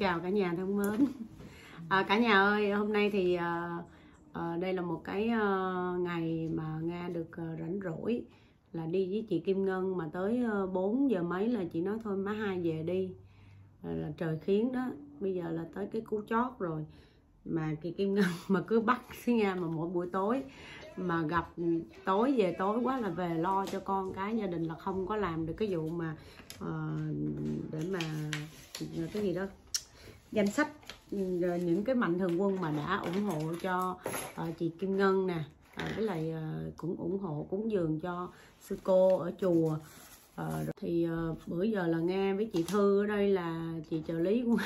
chào cả nhà thân mến. À, cả nhà ơi hôm nay thì à, à, đây là một cái à, ngày mà nga được à, rảnh rỗi là đi với chị Kim Ngân mà tới à, 4 giờ mấy là chị nói thôi má hai về đi. À, là trời khiến đó bây giờ là tới cái cú chót rồi mà chị Kim Ngân mà cứ bắt xí nga mà mỗi buổi tối mà gặp tối về tối quá là về lo cho con cái gia đình là không có làm được cái vụ mà uh, để mà cái gì đó danh sách ừ, những cái mạnh thường quân mà đã ủng hộ cho uh, chị Kim Ngân nè ờ, với lại uh, cũng ủng hộ cúng dường cho sư cô ở chùa. Ờ, thì uh, bữa giờ là nghe với chị Thư ở đây là chị trợ lý của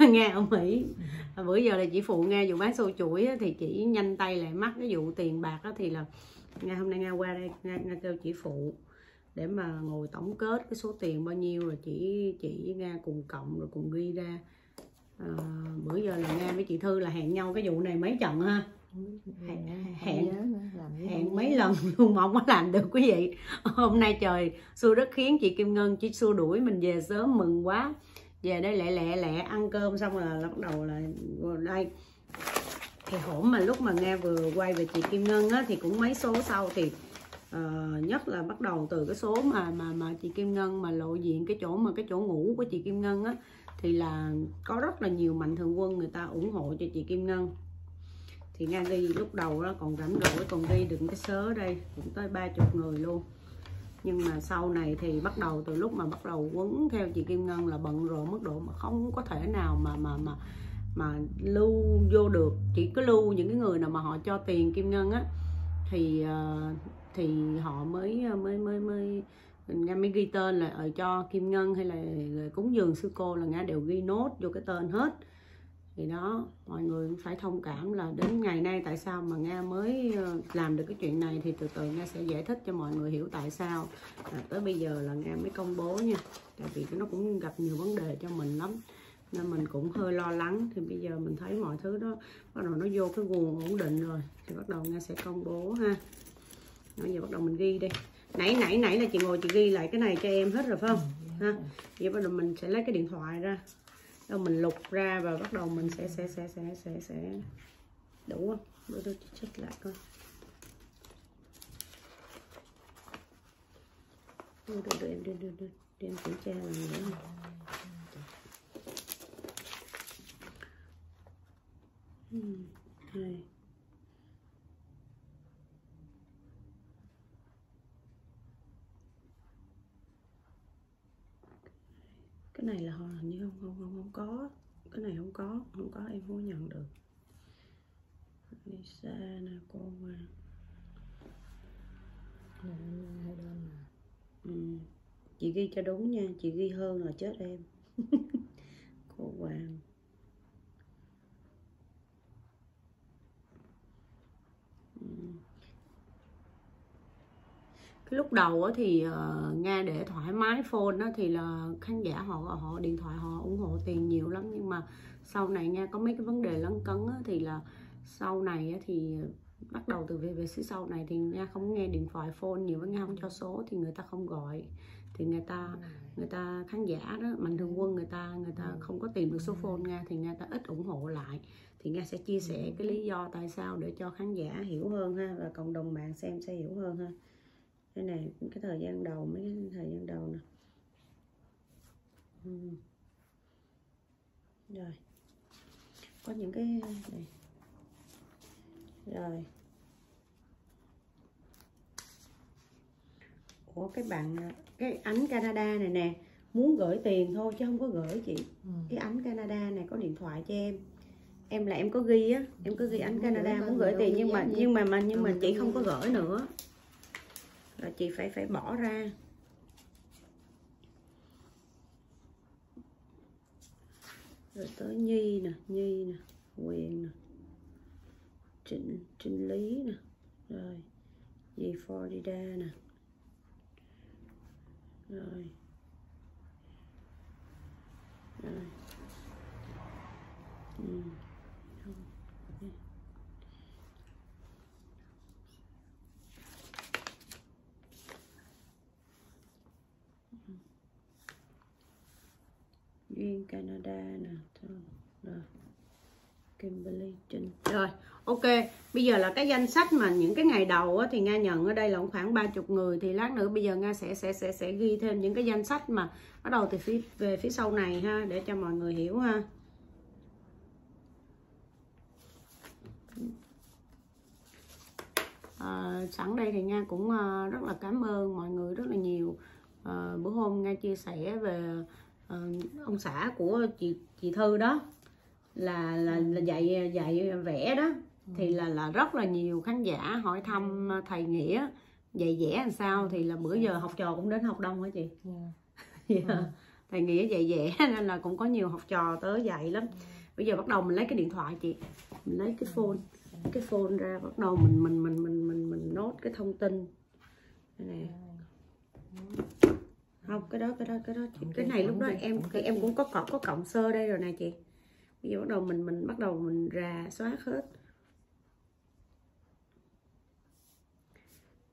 nghe ở Mỹ. Và bữa giờ là chị phụ nghe vụ bán xô chuỗi á, thì chị nhanh tay lại mắt cái vụ tiền bạc đó thì là nghe hôm nay nghe qua đây nghe, nghe kêu chị phụ để mà ngồi tổng kết cái số tiền bao nhiêu rồi chỉ chỉ nghe cùng cộng rồi cùng ghi ra. Ờ, bữa giờ là nghe với chị Thư là hẹn nhau cái vụ này mấy trận ha? Hẹn hẹn hẹn mấy lần luôn mà không có làm được quý vị. Hôm nay trời xua rất khiến chị Kim Ngân chỉ xua đuổi mình về sớm mừng quá. Về đây lẹ lẹ lẹ ăn cơm xong là bắt đầu là đây. Thì hổm mà lúc mà nghe vừa quay về chị Kim Ngân á, thì cũng mấy số sau thì ờ, nhất là bắt đầu từ cái số mà mà mà chị Kim Ngân mà lộ diện cái chỗ mà cái chỗ ngủ của chị Kim Ngân á thì là có rất là nhiều mạnh thường quân người ta ủng hộ cho chị Kim Ngân. Thì Nga ghi lúc đầu đó còn rảnh rỗi, còn ghi đựng cái sớ đây, cũng tới ba chục người luôn. Nhưng mà sau này thì bắt đầu, từ lúc mà bắt đầu quấn theo chị Kim Ngân là bận rộn mức độ mà không có thể nào mà mà mà mà lưu vô được. Chỉ có lưu những cái người nào mà họ cho tiền Kim Ngân á. Thì ờ, thì họ mới ờ, mới mới mới Nga mới ghi tên là ở cho Kim Ngân hay là cúng dường sư cô là Nga đều ghi nốt vô cái tên hết. Thì đó mọi người cũng phải thông cảm là đến ngày nay tại sao mà nga mới ờ, làm được cái chuyện này thì từ từ nga sẽ giải thích cho mọi người hiểu tại sao. À, tới bây giờ là nga mới công bố nha tại vì nó cũng gặp nhiều vấn đề cho mình lắm nên mình cũng hơi lo lắng. Thì bây giờ mình thấy mọi thứ đó bắt đầu nó vô cái nguồn ổn định rồi thì bắt đầu nga sẽ công bố ha. Bây giờ bắt đầu mình ghi đi nãy nãy nãy là chị ngồi chị ghi lại cái này cho em hết rồi phải không? Ha. Giờ bắt đầu mình sẽ lấy cái điện thoại ra. Rồi mình lục ra và bắt đầu mình sẽ sẽ sẽ sẽ sẽ sẽ đủ không? Đưa tôi check lại coi. Đưa đưa em đưa đưa đưa, em kiểm tra lần nữa. Hmm, hai cái này là hình như không không không không có. Cái này không có không có em không nhận được. Lisa nè cô Hoàng ừ. chị ghi cho đúng nha chị ghi hơn là chết em. Cô Hoàng cái lúc đầu á thì ờ, nga để thoải mái phone á thì là khán giả họ họ điện thoại họ ủng hộ tiền nhiều lắm. Nhưng mà sau này nha có mấy cái vấn đề lấn cấn thì là sau này á, thì bắt đầu từ về về phía sau này thì nha không nghe điện thoại phone nhiều với nga không cho số thì người ta không gọi. Thì người ta người ta khán giả đó mạnh thường quân người ta người ta không có tìm được số phone nga thì nga ta ít ủng hộ lại. Thì nga sẽ chia sẻ cái lý do tại sao để cho khán giả hiểu hơn ha và cộng đồng mạng xem sẽ hiểu hơn ha cái này cái thời gian đầu mấy cái thời gian đầu nè. Ừ. rồi. Có những cái này. Rồi. Ủa cái bạn cái ánh Canada này nè muốn gửi tiền thôi chứ không có gửi chị. Cái ánh Canada này có điện thoại cho em. Em là em có ghi á em có ghi ánh Canada muốn gửi tiền nhưng mà nhưng mà mà nhưng mà Ừ, chị không có gửi nữa là chị phải phải bỏ ra. Rồi tới Nhi nè Nhi nè, Quyền nè, Trịnh Trịnh Lý nè. Rồi, dì Florida nè. Rồi. Rồi. Ừ. Duyên Canada nè rồi Kimberly Trinh. Rồi ok bây giờ là cái danh sách mà những cái ngày đầu á, thì nga nhận ở đây là khoảng 30 người. Thì lát nữa bây giờ nga sẽ sẽ sẽ sẽ ghi thêm những cái danh sách mà bắt đầu từ phía về phía sau này ha để cho mọi người hiểu ha. À, sẵn đây thì nga cũng uh, rất là cảm ơn mọi người rất là nhiều. À, bữa hôm nga chia sẻ về uh, ông xã của chị chị thư đó là là, là dạy dạy vẽ đó. Thì là là rất là nhiều khán giả hỏi thăm thầy nghĩa dạy vẽ làm sao thì là bữa giờ học trò cũng đến học đông hả chị. Yeah. yeah. thầy nghĩa dạy vẽ nên là cũng có nhiều học trò tới dạy lắm. Bây giờ bắt đầu mình lấy cái điện thoại chị. Mình lấy cái phone cái phone ra bắt đầu mình mình mình mình mình mình nốt cái thông tin. Cái này không cái đó cái đó cái đó chị. cái này lúc đó em thì em cũng có cộng có cộng sơ đây rồi nè chị. Bây giờ bắt đầu mình mình bắt đầu mình rà xóa hết.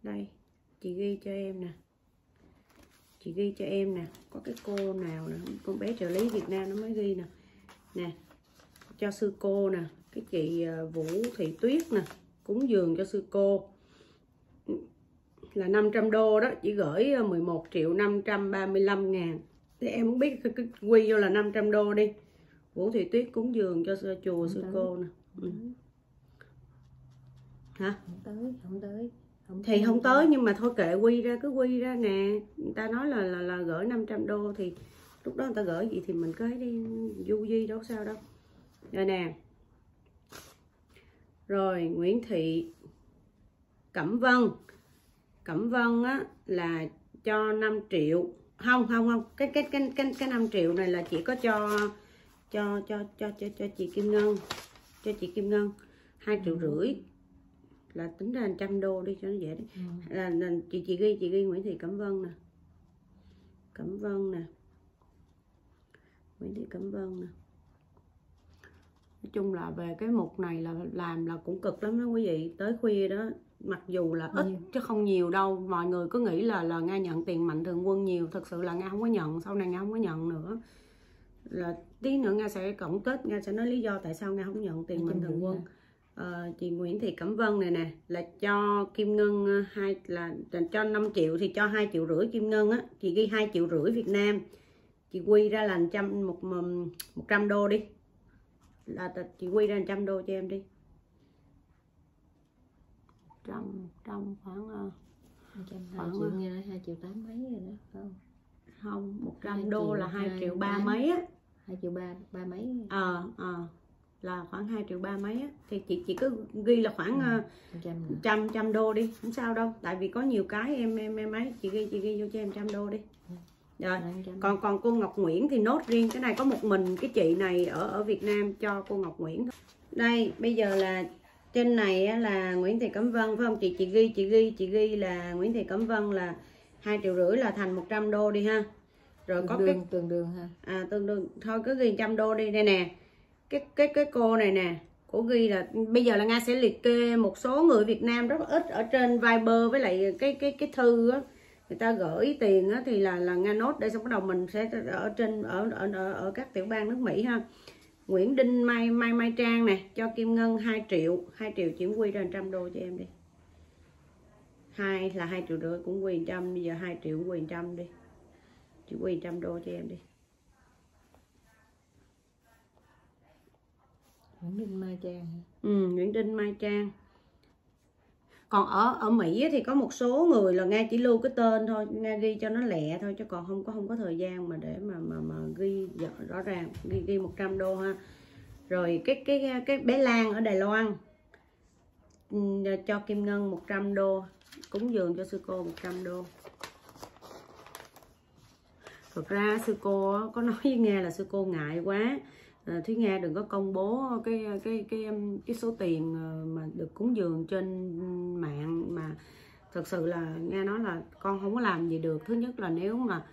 Đây chị ghi cho em nè. Chị ghi cho em nè có cái cô nào nè con bé trợ lý Việt Nam nó mới ghi nè. Nè cho sư cô nè cái chị à, Vũ Thị Tuyết nè cúng dường cho sư cô là 500 đô đó chỉ gửi 11 à, triệu 535 ngàn. Thì em không biết quy vô là 500 đô đi. Vũ Thị Tuyết cúng dường cho chùa sư cô nè. Ừ. hả? Không tới không tới. Không thì không tới. nhưng mà thôi kệ quy ra cứ quy ra nè. Người ta nói là là, là gửi 500 đô thì lúc đó người ta gửi gì thì mình cứ đi du di đâu sao đâu. Rồi nè. Rồi Nguyễn Thị Cẩm Vân Cẩm Vân á là cho 5 triệu. Không không không cái cái cái cái cái 5 triệu này là chỉ có cho cho cho cho cho cho chị Kim Ngân cho chị Kim Ngân hai triệu ừ. rưỡi. Là tính ra trăm đô đi cho nó dễ đi. Ừ. là, là chị chị ghi chị ghi Nguyễn Thị Cẩm Vân nè. Cẩm Vân nè. Nguyễn Thị Cẩm Vân nè. Nói chung là về cái mục này là làm là cũng cực lắm đó quý vị. Tới khuya đó mặc dù là ít ừ. chứ không nhiều đâu. Mọi người cứ nghĩ là là nga nhận tiền mạnh thường quân nhiều. Thật sự là nga không có nhận. Sau này nga không có nhận nữa. Là tí nữa nga sẽ cộng kết. Nga sẽ nói lý do tại sao nga không nhận tiền mạnh thường quân. à, chị Nguyễn Thị Cẩm Vân này nè là cho Kim Ngân ờ, hai là, là cho 5 triệu thì cho hai triệu rưỡi Kim Ngân á. Chị ghi hai triệu rưỡi Việt Nam. Chị quy ra là trăm một một trăm đô đi. Là chị quy ra trăm đô cho em đi trăm trăm khoảng khoảng triệu nghe nói hai triệu tám mấy rồi đó không? không một trăm đô là hai triệu ba mấy á. Hai triệu ba ba mấy. Ờ à, ờ à, là khoảng 2 triệu ba mấy á. Thì chị chỉ cứ ghi là khoảng ừ, trăm trăm đô đi không sao đâu. Tại vì có nhiều cái em em em ấy chị ghi chị ghi vô cho em trăm đô đi. Ừ. rồi còn còn cô Ngọc Nguyễn thì nốt riêng. Cái này có một mình cái chị này ở ở Việt Nam cho cô Ngọc Nguyễn đây bây giờ là trên này là Nguyễn Thị Cẩm Vân phải không? Chị chị ghi chị ghi chị ghi là Nguyễn Thị Cẩm Vân là hai triệu rưỡi là thành 100 đô đi ha. Rồi có đường, cái tương đương ha. À tương đương. Thôi cứ ghi trăm đô đi. Đây nè. Cái cái cái cô này nè cô ghi là bây giờ là nga sẽ liệt kê một số người Việt Nam rất là ít ở trên Viber với lại cái cái cái thư á. Người ta gửi tiền á thì là là nga nốt để xong bắt đầu mình sẽ ở trên ở ở ở, ở các tiểu bang nước Mỹ ha Nguyễn Đinh Mai Mai Mai Trang nè cho Kim Ngân 2 triệu 2 triệu chuyển quy ra trăm đô cho em đi. Hai là hai triệu rưỡi cũng quy trăm bây giờ hai triệu quy trăm đi. Chị quy trăm đô cho em đi. Nguyễn Đinh Mai Trang ừ, Nguyễn Đinh Mai Trang còn ở ở Mỹ thì có một số người là nghe chỉ lưu cái tên thôi nghe ghi cho nó lẹ thôi chứ còn không có không có thời gian mà để mà mà mà ghi rõ ràng, ghi ghi 100 đô ha. Rồi cái cái cái bé Lan ở Đài Loan ờ, cho Kim Ngân 100 đô, cúng dường cho sư cô 100 đô. Thực ra sư cô có nói với nghe là sư cô ngại quá. Ờ, thúy nga đừng có công bố cái cái cái um, cái số tiền ờ, mà được cúng dường trên mạng mà thật sự là nghe nói là con không có làm gì được. Thứ nhất là nếu mà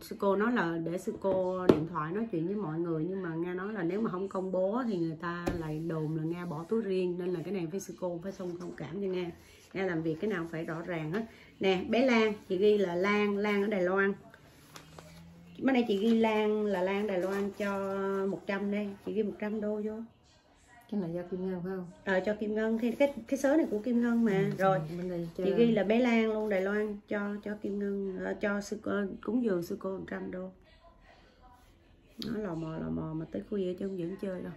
sư cô nói là để sư cô điện thoại nói chuyện với mọi người, nhưng mà nghe nói là nếu mà không công bố thì người ta lại đồn là nghe bỏ túi riêng, nên là cái này phải sư cô phải xong thông cảm cho nghe nghe làm việc cái nào phải rõ ràng hết. Nè, bé Lan chị ghi là Lan Lan ở Đài Loan bên đây chị ghi Lan là Lan Đài Loan cho 100 đây chị ghi 100 đô vô. Cái này do kim ngân phải không? Ờ cho kim ngân cái cái cái sớ này của kim ngân mà. Ừ, rồi cho... chị ghi là bé Lan luôn Đài Loan cho cho kim ngân uh, cho sư cô cúng dường sư cô 100 đô. Nó lò mò lò mò mà tới khuya chứ không vẫn chơi đâu.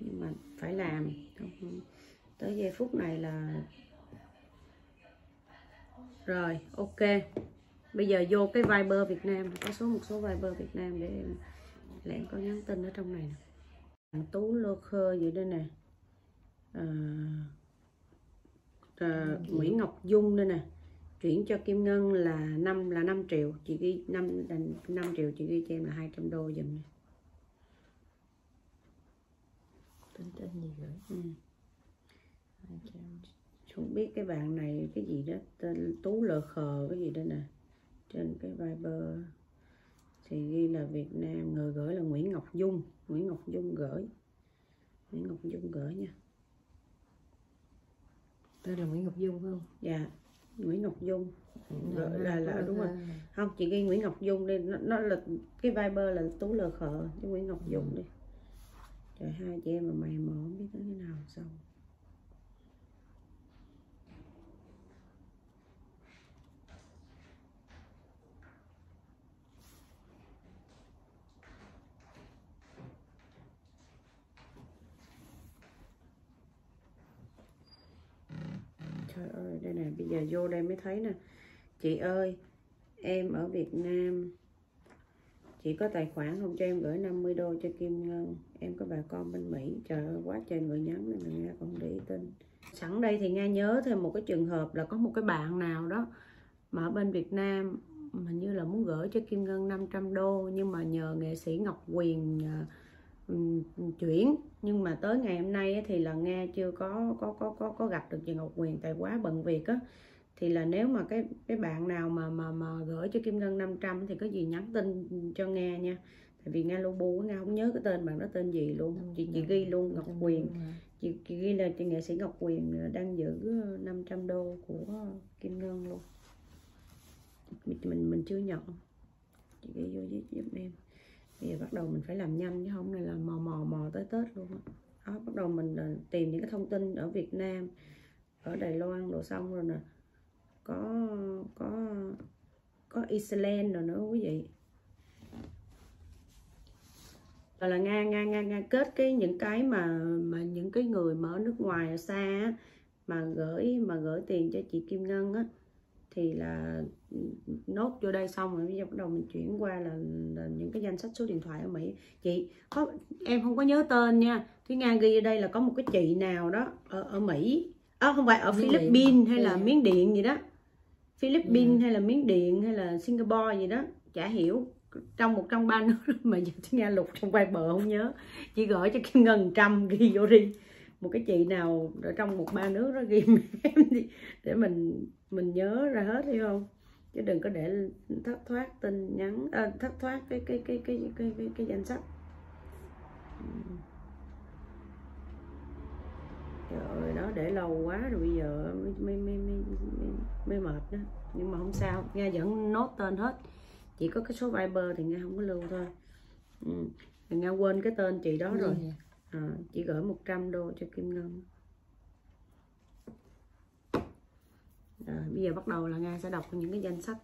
Nhưng mà phải làm. Tới giây phút này là rồi ok bây giờ vô cái Viber Việt Nam có số một số Viber Việt Nam để em lẽ có nhắn tin ở trong này nè. Tú lô khơ gì đây nè. À, à, Nguyễn Ngọc Dung đây nè. Chuyển cho Kim Ngân là năm là 5 triệu. Chị ghi 5 là 5 triệu chị ghi cho em là 200 đô dùm nè. Tên tên gì rồi ừ. không biết cái bạn này cái gì đó tên tú lờ khờ cái gì đó nè trên cái Viber. Thì ghi là Việt Nam người gửi là Nguyễn Ngọc Dung. Nguyễn Ngọc Dung gửi. Nguyễn Ngọc Dung gửi nha. Tên là Nguyễn Ngọc Dung phải không? Dạ Nguyễn Ngọc Dung. Là là, là đúng rồi. không chị ghi Nguyễn Ngọc Dung đi. Nó, nó là cái Viber là tú lờ khờ chứ Nguyễn Ngọc Dung đi. Trời hai chị em mà mày mò không biết tới thế nào xong trời ơi đây nè bây giờ vô đây mới thấy nè. Chị ơi em ở Việt Nam chị có tài khoản không cho em gửi 50 đô cho Kim Ngân? Em có bà con bên Mỹ trời ơi quá trời người nhắn này nghe không để ý tin. Sẵn đây thì nghe nhớ thêm một cái trường hợp là có một cái bạn nào đó mà ở bên Việt Nam hình như là muốn gửi cho Kim Ngân 500 đô nhưng mà nhờ nghệ sĩ Ngọc Quyền uh, chuyển. Nhưng mà tới ngày hôm nay thì là nghe chưa có có có có có gặp được chị Ngọc Quyền tại quá bận việc á. Thì là nếu mà cái cái bạn nào mà mà mà gửi cho Kim Ngân 500 thì có gì nhắn tin cho nghe nha. Tại vì nghe Lobu nghe không nhớ cái tên bạn đó tên gì luôn. Chị chị ghi luôn Ngọc Quyền chị, chị ghi là chị nghệ sĩ Ngọc Quyền đang giữ 500 đô của Kim Ngân luôn. Mình mình, mình chưa nhận. Chị ghi vô giúp, giúp em bây giờ bắt đầu mình phải làm nhanh chứ không này là mò mò mò tới Tết luôn đó. đó bắt đầu mình ờ, tìm những cái thông tin ở Việt Nam ở Đài Loan đồ xong rồi nè. Có có có Iceland rồi nữa quý vị. Rồi là nga nga nga nga kết cái những cái mà mà những cái người mà ở nước ngoài ở xa á, mà gửi mà gửi tiền cho chị Kim Ngân á thì là nốt vô đây xong rồi bây giờ bắt đầu mình chuyển qua là, là những cái danh sách số điện thoại ở Mỹ. Chị có em không có nhớ tên nha. Thúy Nga ghi ở đây là có một cái chị nào đó ở ở Mỹ. À, không phải ở Philippines hay là Miến Điện gì đó. Philippines ừ. hay là Miến Điện hay là Singapore gì đó. Chả hiểu. Trong một trong ba nước mà giờ tôi nghe lục trong quay bờ không nhớ. Chỉ gửi cho Kim Ngân trăm ghi vô đi. Một cái chị nào ở trong một ba nước đó ghi em đi để mình mình nhớ ra hết hay không? Chứ đừng có để thất thoát tin nhắn à, thất thoát cái cái cái cái cái cái, cái, cái danh sách. Trời ơi đó để lâu quá rồi bây giờ mới mới mới mới, mới, mới mệt đó. Nhưng mà không sao nghe vẫn nốt tên hết. Chỉ có cái số Viber thì nghe không có lưu thôi. Ừ. nghe quên cái tên chị đó rồi. à, chị gửi 100 đô cho Kim Ngân rồi bây giờ bắt đầu là nga sẽ đọc những cái danh sách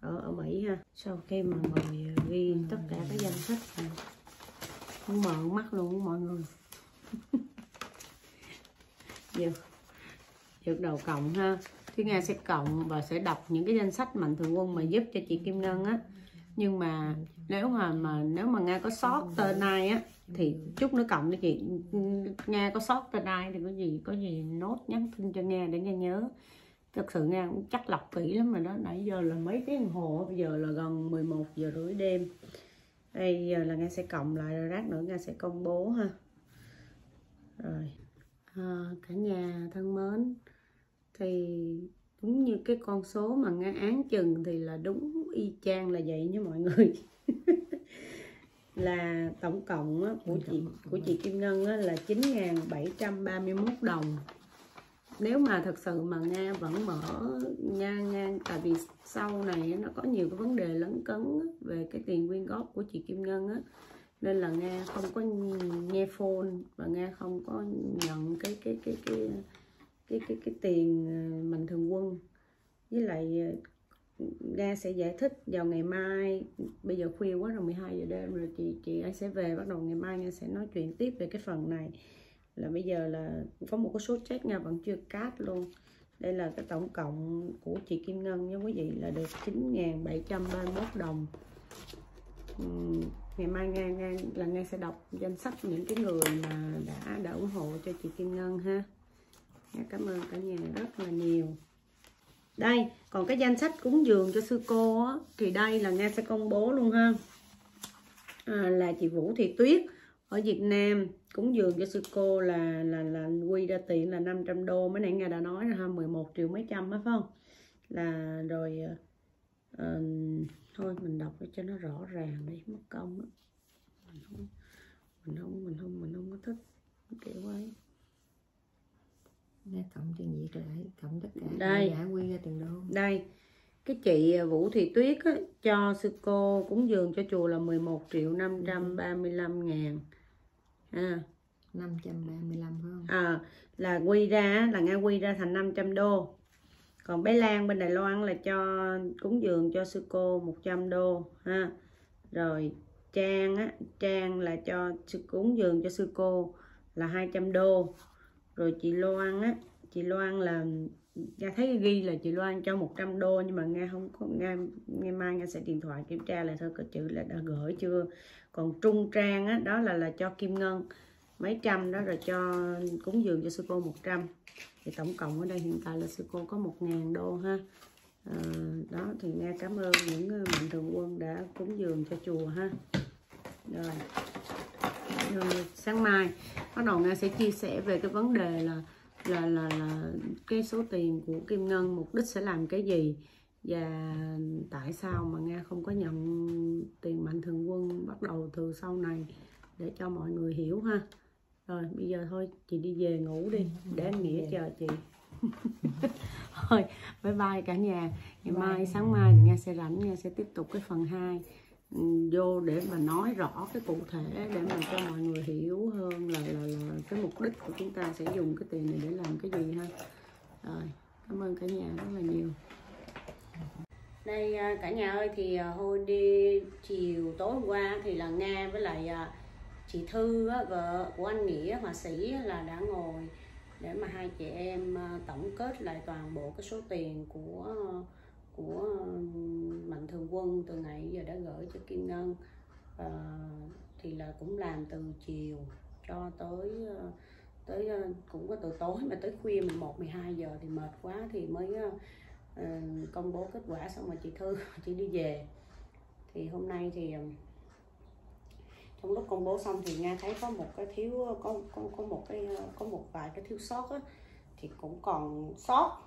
ở ở Mỹ ha. Sau khi mà ngồi ờ, ghi tất cả các danh sách này muốn mở mắt luôn mọi người. Giờ giờ đầu cộng ha. Thúy Nga sẽ cộng và sẽ đọc những cái danh sách mạnh thường quân mà giúp cho chị Kim Ngân á. Nhưng mà nếu mà mà, nếu mà Nga có sót tên ai á, thì chút nữa cộng cho chị. Nga có sót tên ai thì có gì có gì nốt nhắn tin cho Nga để Nga nhớ thật sự Nga cũng chắc lọc kỹ lắm rồi đó. Nãy giờ là mấy tiếng đồng hồ bây giờ là gần 11 giờ rưỡi đêm. Đây giờ là Nga sẽ cộng lại rồi rác nữa Nga sẽ công bố ha. Rồi. À, cả nhà thân mến thì đúng như cái con số mà nga án chừng thì là đúng y chang là vậy nha mọi người. Là tổng cộng á, của chị của chị Kim Ngân á, là 9.731 đồng nếu mà thật sự mà nga vẫn mở nha nga tại vì sau này nó có nhiều cái vấn đề lấn cấn về cái tiền quyên góp của chị Kim Ngân á. Nên là nga không có nghe phone và nga không có nhận cái cái cái cái cái cái cái, cái tiền mình mạnh thường quân. Với lại ờ, Nga sẽ giải thích vào ngày mai bây giờ khuya quá rồi 12 giờ đêm rồi chị chị ấy sẽ về. Bắt đầu ngày mai Nga sẽ nói chuyện tiếp về cái phần này là bây giờ là có một cái số check nha vẫn chưa cáp luôn. Đây là cái tổng cộng của chị Kim Ngân nha quý vị là được 9.731 đồng. Uhm, ngày mai Nga, Nga là Nga sẽ đọc danh sách những cái người mà đã đã ủng hộ cho chị Kim Ngân ha. Nga cảm ơn cả nhà rất là nhiều. Đây còn cái danh sách cúng dường cho sư cô á, thì đây là Nga sẽ công bố luôn ha. À, là chị Vũ Thị Tuyết ở Việt Nam cúng dường cho sư cô là là là quy ra tiền là 500 đô. Mấy nãy Nga đã nói ha 11 triệu mấy trăm á phải không? Là rồi uh, thôi mình đọc cho nó rõ ràng đi mất công đó. mình không mình không mình không mình không có thích kiểu ấy. Nghe cộng tiền Việt lại cộng tất cả đây. giải quy ra tiền đô. Đây cái chị Vũ Thị Tuyết á, cho sư cô cúng dường cho chùa là 11 triệu 535 ngàn à. 535 phải không? À, là quy ra là Nga quy ra thành 500 đô còn bé Lan bên Đài Loan là cho cúng dường cho sư cô 100 đô ha rồi Trang á Trang là cho sư cúng dường cho sư cô là 200 đô rồi chị Loan á chị Loan là Nga thấy ghi là chị Loan cho 100 đô nhưng mà Nga không có Nga ngày mai Nga sẽ điện thoại kiểm tra lại thôi có chữ là đã gửi chưa. Còn Trung Trang á đó là là cho Kim Ngân mấy trăm đó rồi cho cúng dường cho sư cô 100 thì tổng cộng ở đây hiện tại là sư cô có 1.000 đô ha. À, đó thì nghe cảm ơn những ờ, mạnh thường quân đã cúng dường cho chùa ha. Rồi. rồi sáng mai bắt đầu nghe sẽ chia sẻ về cái vấn đề là là là là cái số tiền của Kim Ngân mục đích sẽ làm cái gì? Và tại sao mà Nga không có nhận tiền mạnh thường quân bắt đầu từ sau này? Để cho mọi người hiểu ha. Rồi bây giờ thôi chị đi về ngủ đi. Để anh nghĩa chờ chị. Thôi bye bye cả nhà. Ngày mai sáng mai thì Nga sẽ rảnh Nga sẽ tiếp tục cái phần 2 ừ, vô để mà nói rõ cái cụ thể để mà cho mọi người hiểu hơn là, là, là cái mục đích của chúng ta sẽ dùng cái tiền này để làm cái gì ha. Rồi cảm ơn cả nhà rất là nhiều. Đây à, cả nhà ơi thì à, hôm hồi đi chiều tối qua thì là nga với lại à, chị thư vợ của anh nghĩa họa sĩ là đã ngồi để mà hai chị em tổng kết lại toàn bộ cái số tiền của của mạnh thường quân từ ngày giờ đã gửi cho kim ngân. À, thì là cũng làm từ chiều cho tới tới cũng có từ tối mà tới khuya 11 12 giờ thì mệt quá thì mới uh, công bố kết quả xong rồi chị thư chị đi về. Thì hôm nay thì trong lúc công bố xong thì nga thấy có một cái thiếu có có, có một cái có một vài cái thiếu sót á, thì cũng còn sót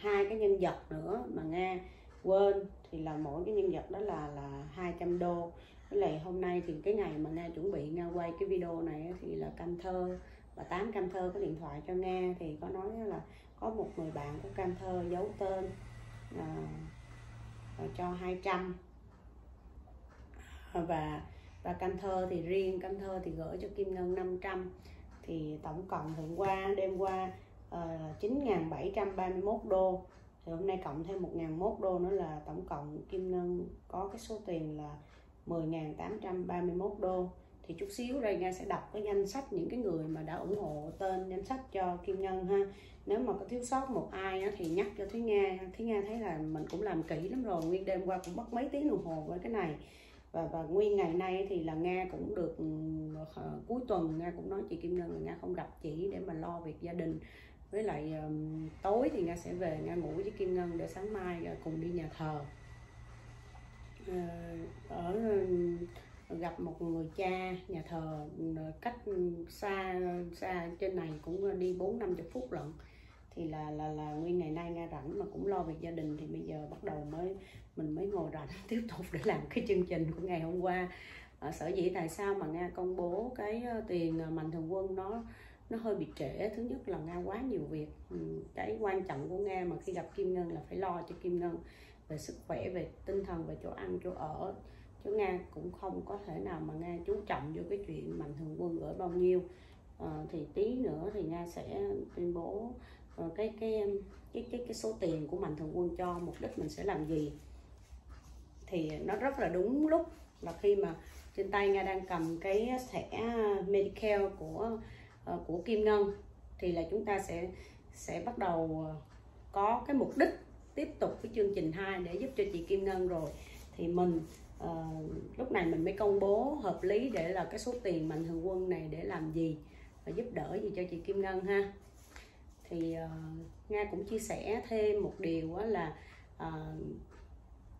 hai cái nhân vật nữa mà nga quên thì là mỗi cái nhân vật đó là là 200 đô. Với lại hôm nay thì cái ngày mà nga chuẩn bị nga quay cái video này thì là cam thơ và tám cam thơ có điện thoại cho nga thì có nói là có một người bạn của cam thơ giấu tên à, à cho 200 và và cam thơ thì riêng cam thơ thì gửi cho kim ngân 500 thì tổng cộng hôm qua đêm qua Ờ, uh, 9.731 đô. Thì hôm nay cộng thêm 1.001 đô nữa là tổng cộng kim ngân có cái số tiền là 10.831 đô. Thì chút xíu đây nga sẽ đọc cái danh sách những cái người mà đã ủng hộ tên danh sách cho kim ngân ha. Nếu mà có thiếu sót một ai á, thì nhắc cho thúy nga. Thúy nga thấy là mình cũng làm kỹ lắm rồi nguyên đêm qua cũng mất mấy tiếng đồng hồ với cái này. Và và nguyên ngày nay thì là nga cũng được uh, cuối tuần nga cũng nói chị kim ngân là nga không gặp chị để mà lo việc gia đình với lại um, tối thì nga sẽ về nga ngủ với kim ngân để sáng mai uh, cùng đi nhà thờ. Uh, ở uh, gặp một người cha nhà thờ cách xa xa trên này cũng đi bốn năm chục phút lận. Thì là là là nguyên ngày nay nga rảnh mà cũng lo việc gia đình thì bây giờ bắt đầu mới mình mới ngồi rảnh tiếp tục để làm cái chương trình của ngày hôm qua. À, sở dĩ tại sao mà nga công bố cái ờ, tiền mạnh thường quân nó nó hơi bị trễ thứ nhất là nga quá nhiều việc. Ừ, cái quan trọng của nga mà khi gặp kim ngân là phải lo cho kim ngân về sức khỏe về tinh thần về chỗ ăn chỗ ở. Chứ nga cũng không có thể nào mà nga chú trọng vô cái chuyện mạnh thường quân gửi bao nhiêu. À, thì tí nữa thì nga sẽ tuyên bố uh, cái cái cái cái cái số tiền của mạnh thường quân cho mục đích mình sẽ làm gì. Thì nó rất là đúng lúc là khi mà trên tay nga đang cầm cái thẻ Medicare của Ờ, của Kim Ngân thì là chúng ta sẽ sẽ bắt đầu ờ, có cái mục đích tiếp tục cái chương trình 2 để giúp cho chị Kim Ngân rồi. Thì mình uh, lúc này mình mới công bố hợp lý để là cái số tiền mạnh thường quân này để làm gì và giúp đỡ gì cho chị Kim Ngân ha. Thì uh, Nga cũng chia sẻ thêm một điều là uh,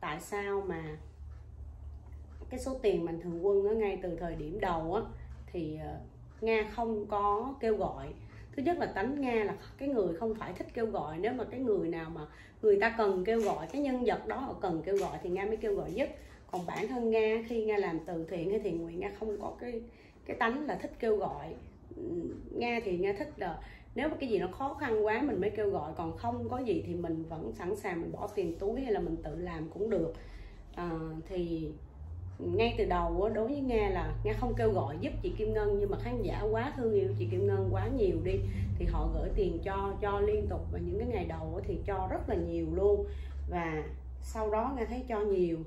tại sao mà cái số tiền mạnh thường quân ngay từ thời điểm đầu á, thì uh, Nga không có kêu gọi. Thứ nhất là tánh nga là cái người không phải thích kêu gọi. Nếu mà cái người nào mà người ta cần kêu gọi cái nhân vật đó họ cần kêu gọi thì nga mới kêu gọi nhất. Còn bản thân nga khi nga làm từ thiện hay thiện nguyện nga không có cái cái tánh là thích kêu gọi. Nga thì nga thích là nếu mà cái gì nó khó khăn quá mình mới kêu gọi còn không có gì thì mình vẫn sẵn sàng mình bỏ tiền túi hay là mình tự làm cũng được. À, thì ngay từ đầu đối với nga là nga không kêu gọi giúp chị kim ngân, nhưng mà khán giả quá thương yêu chị kim ngân quá nhiều đi, thì họ gửi tiền cho cho liên tục và những cái ngày đầu thì cho rất là nhiều luôn. Và sau đó nga thấy cho nhiều,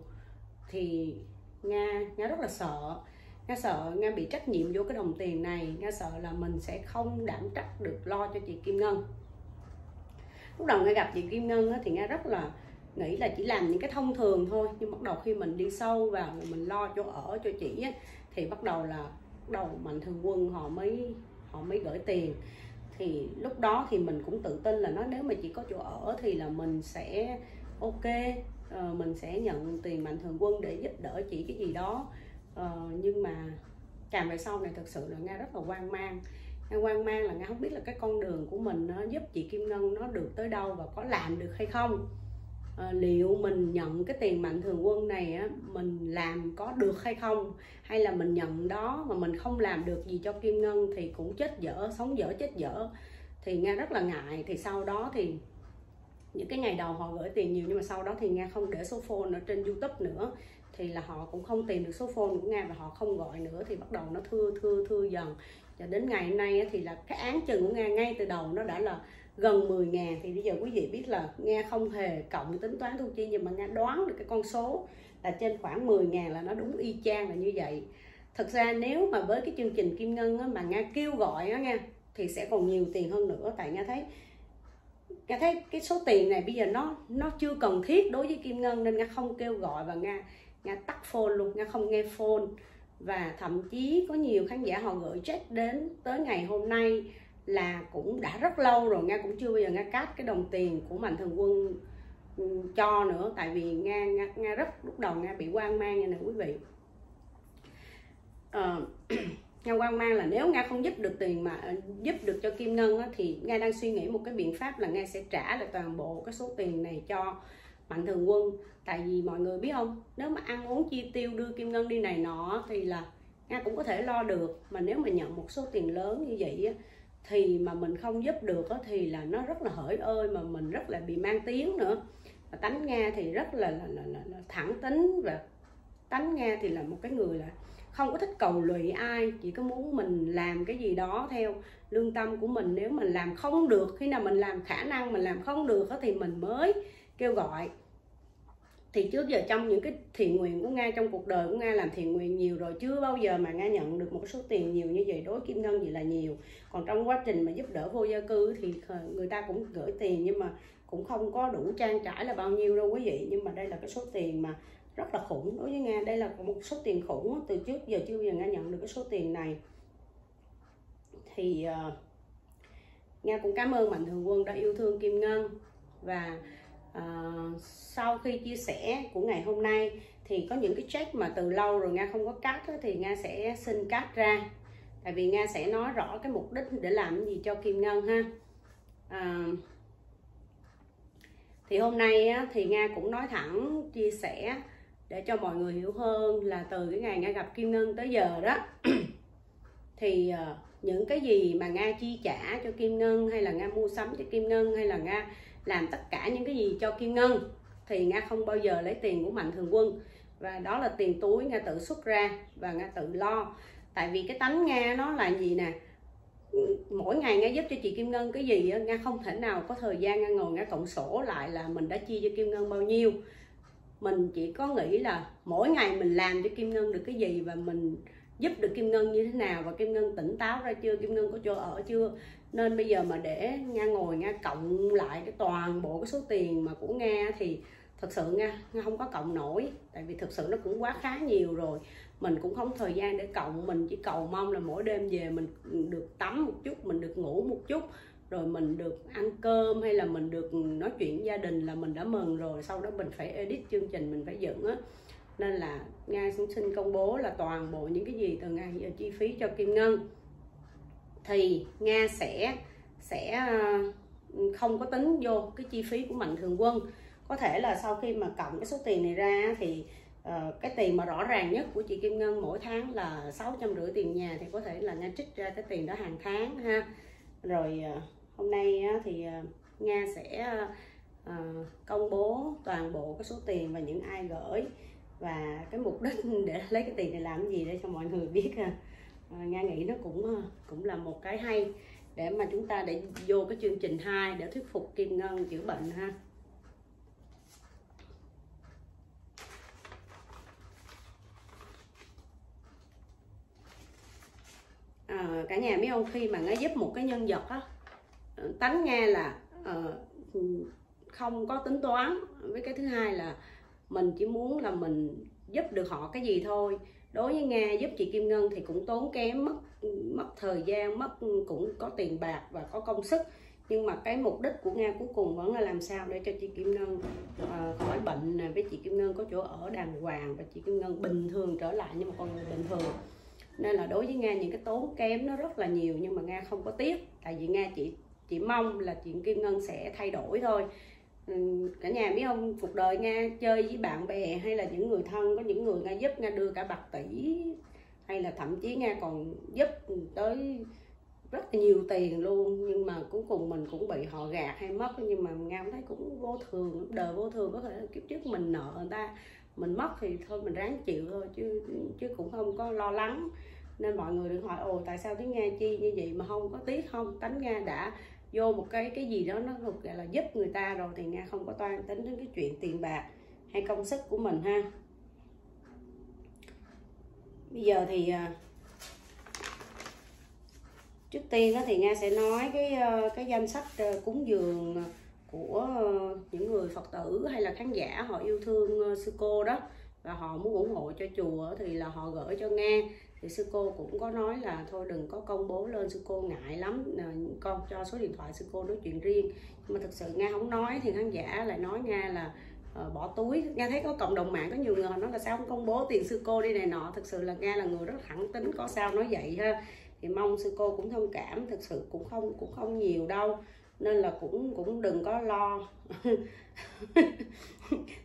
thì nga nga rất là sợ. Nga sợ nga bị trách nhiệm vô cái đồng tiền này, nga sợ là mình sẽ không đảm trách được lo cho chị kim ngân. Lúc đầu nga gặp chị kim ngân thì nga rất là nghĩ là chỉ làm những cái thông thường thôi nhưng bắt đầu khi mình đi sâu vào mình lo chỗ ở cho chị á, thì bắt đầu là bắt đầu mạnh thường quân họ mới họ mới gửi tiền. Thì lúc đó thì mình cũng tự tin là nó nếu mà chỉ có chỗ ở thì là mình sẽ ok uh, mình sẽ nhận tiền mạnh thường quân để giúp đỡ chị cái gì đó. Uh, nhưng mà càng về sau này thật sự là nga rất là hoang mang. Nga hoang mang là nga không biết là cái con đường của mình nó giúp chị kim ngân nó được tới đâu và có làm được hay không à, liệu mình nhận cái tiền mạnh thường quân này á mình làm có được hay không? Hay là mình nhận đó mà mình không làm được gì cho kim ngân thì cũng chết dở sống dở chết dở. Thì nga rất là ngại. Thì sau đó thì những cái ngày đầu họ gửi tiền nhiều nhưng mà sau đó thì nga không để số phone ở trên youtube nữa. Thì là họ cũng không tìm được số phone của nga và họ không gọi nữa thì bắt đầu nó thưa thưa thưa dần. Và đến ngày hôm nay thì là cái án chừng của nga ngay từ đầu nó đã là gần 10 ngàn thì bây giờ quý vị biết là nghe không hề cộng tính toán thu chi nhưng mà nghe đoán được cái con số là trên khoảng 10 ngàn là nó đúng y chang là như vậy. Thật ra nếu mà với cái chương trình Kim Ngân á, mà Nga kêu gọi á nha thì sẽ còn nhiều tiền hơn nữa. Tại Nga thấy Nga thấy cái số tiền này bây giờ nó nó chưa cần thiết đối với Kim Ngân nên Nga không kêu gọi và Nga Nga tắt phone luôn Nga không nghe phone. Và thậm chí có nhiều khán giả họ gửi check đến tới ngày hôm nay là cũng đã rất lâu rồi nga cũng chưa bao giờ nga cắt cái đồng tiền của mạnh thường quân ừ, cho nữa. Tại vì nga nga, nga rất lúc đầu nga bị hoang mang nha nè quý vị. À, nga hoang mang là nếu nga không giúp được tiền mà ờ, giúp được cho kim ngân á, thì nga đang suy nghĩ một cái biện pháp là nga sẽ trả lại toàn bộ cái số tiền này cho mạnh thường quân. Tại vì mọi người biết không nếu mà ăn uống chi tiêu đưa kim ngân đi này nọ thì là nga cũng có thể lo được. Mà nếu mà nhận một số tiền lớn như vậy á, thì mà mình không giúp được đó, thì là nó rất là hỡi ơi mà mình rất là bị mang tiếng nữa. Và tánh nga thì rất là, là, là, là, là thẳng tính và tánh nga thì là một cái người là không có thích cầu lụy ai chỉ có muốn mình làm cái gì đó theo lương tâm của mình. Nếu mình làm không được khi nào mình làm khả năng mình làm không được thì mình mới kêu gọi thì trước giờ trong những cái thiện nguyện của nga trong cuộc đời của nga làm thiện nguyện nhiều rồi chưa bao giờ mà nga nhận được một số tiền nhiều như vậy đối kim ngân gì là nhiều. Còn trong quá trình mà giúp đỡ vô gia cư thì người ta cũng gửi tiền nhưng mà cũng không có đủ trang trải là bao nhiêu đâu quý vị. Nhưng mà đây là cái số tiền mà rất là khủng đối với nga. Đây là một số tiền khủng từ trước giờ chưa bao giờ nga nhận được cái số tiền này. Thì uh, nga cũng cảm ơn mạnh thường quân đã yêu thương kim ngân và à, sau khi chia sẻ của ngày hôm nay thì có những cái check mà từ lâu rồi nga không có cắt thì nga sẽ xin cắt ra. Tại vì nga sẽ nói rõ cái mục đích để làm gì cho kim ngân ha. À, thì hôm nay á, thì nga cũng nói thẳng chia sẻ để cho mọi người hiểu hơn là từ cái ngày nga gặp kim ngân tới giờ đó thì ờ, những cái gì mà nga chi trả cho kim ngân hay là nga mua sắm cho kim ngân hay là nga làm tất cả những cái gì cho kim ngân, thì nga không bao giờ lấy tiền của mạnh thường quân. Và đó là tiền túi nga tự xuất ra và nga tự lo. Tại vì cái tánh nga nó là gì nè? Mỗi ngày nga giúp cho chị kim ngân cái gì nga không thể nào có thời gian nga ngồi nga cộng sổ lại là mình đã chi cho kim ngân bao nhiêu. Mình chỉ có nghĩ là mỗi ngày mình làm cho kim ngân được cái gì và mình giúp được kim ngân như thế nào và kim ngân tỉnh táo ra chưa, kim ngân có chỗ ở chưa nên bây giờ mà để nga ngồi, nga cộng lại cái toàn bộ cái số tiền mà của nga thì thật sự nga nga không có cộng nổi. Tại vì thực sự nó cũng quá khá nhiều rồi. Mình cũng không thời gian để cộng. Mình chỉ cầu mong là mỗi đêm về mình được tắm một chút, mình được ngủ một chút. Rồi mình được ăn cơm hay là mình được nói chuyện gia đình là mình đã mừng rồi. Sau đó mình phải edit chương trình, mình phải dựng á. Nên là nga cũng xin công bố là toàn bộ những cái gì từ nga. Giờ chi phí cho kim ngân thì nga sẽ sẽ ờ, không có tính vô cái chi phí của mạnh thường quân. Có thể là sau khi mà cộng cái số tiền này ra thì uh, cái tiền mà rõ ràng nhất của chị Kim Ngân mỗi tháng là sáu trăm rưỡi tiền nhà thì có thể là nga trích ra cái tiền đó hàng tháng ha. Rồi uh, hôm nay uh, thì uh, nga sẽ uh, công bố toàn bộ cái số tiền và những ai gửi và cái mục đích để lấy cái tiền này làm gì để cho mọi người biết ha uh, nga nghĩ nó cũng ờ, cũng là một cái hay để mà chúng ta để vô cái chương trình 2 để thuyết phục Kim Ngân chữa bệnh ha. À, cả nhà biết không? Khi mà nó giúp một cái nhân vật á tánh nghe là uh, không có tính toán với cái thứ hai là mình chỉ muốn là mình giúp được họ cái gì thôi đối với nga giúp chị kim ngân thì cũng tốn kém mất mất thời gian mất cũng có tiền bạc và có công sức. Nhưng mà cái mục đích của nga cuối cùng vẫn là làm sao để cho chị kim ngân uh, khỏi bệnh này với chị kim ngân có chỗ ở đàng hoàng và chị kim ngân bình thường trở lại như một con người bình thường. Nên là đối với nga những cái tốn kém nó rất là nhiều nhưng mà nga không có tiếc. Tại vì nga chỉ chỉ mong là chị kim ngân sẽ thay đổi thôi. Ừ, cả nhà biết không cuộc đời nga chơi với bạn bè hay là những người thân, có những người nga giúp nga đưa cả bạc tỷ, hay là thậm chí nga còn giúp tới rất là nhiều tiền luôn, nhưng mà cuối cùng mình cũng bị họ gạt hay mất, nhưng mà nga thấy cũng vô thường, đời vô thường, có thể kiếp trước mình nợ người ta, mình mất thì thôi mình ráng chịu thôi, chứ chứ cũng không có lo lắng. Nên mọi người đừng hỏi, ồ, tại sao tiếng nga chi như vậy mà không có tiếc không? Tánh nga đã vô một cái cái gì đó nó thuộc gọi là giúp người ta rồi thì nga không có toan tính đến cái chuyện tiền bạc hay công sức của mình ha. Bây giờ thì à, trước tiên thì nga sẽ nói cái ờ, cái danh sách ờ, cúng dường của những người phật tử hay là khán giả họ yêu thương ờ, sư cô đó. Và họ muốn ủng hộ cho chùa thì là họ gửi cho nga thì sư cô cũng có nói là thôi đừng có công bố lên sư cô ngại lắm. Ờ, con cho số điện thoại sư cô nói chuyện riêng. Nhưng mà thực sự nga không nói thì khán giả lại nói nga là uh, bỏ túi. Nga thấy có cộng đồng mạng có nhiều người họ nói là sao không công bố tiền sư cô đi này nọ. Thực sự là nga là người rất thẳng tính có sao nói vậy ha. Thì mong sư cô cũng thông cảm. Thực sự cũng không cũng không nhiều đâu. Nên là cũng cũng đừng có lo.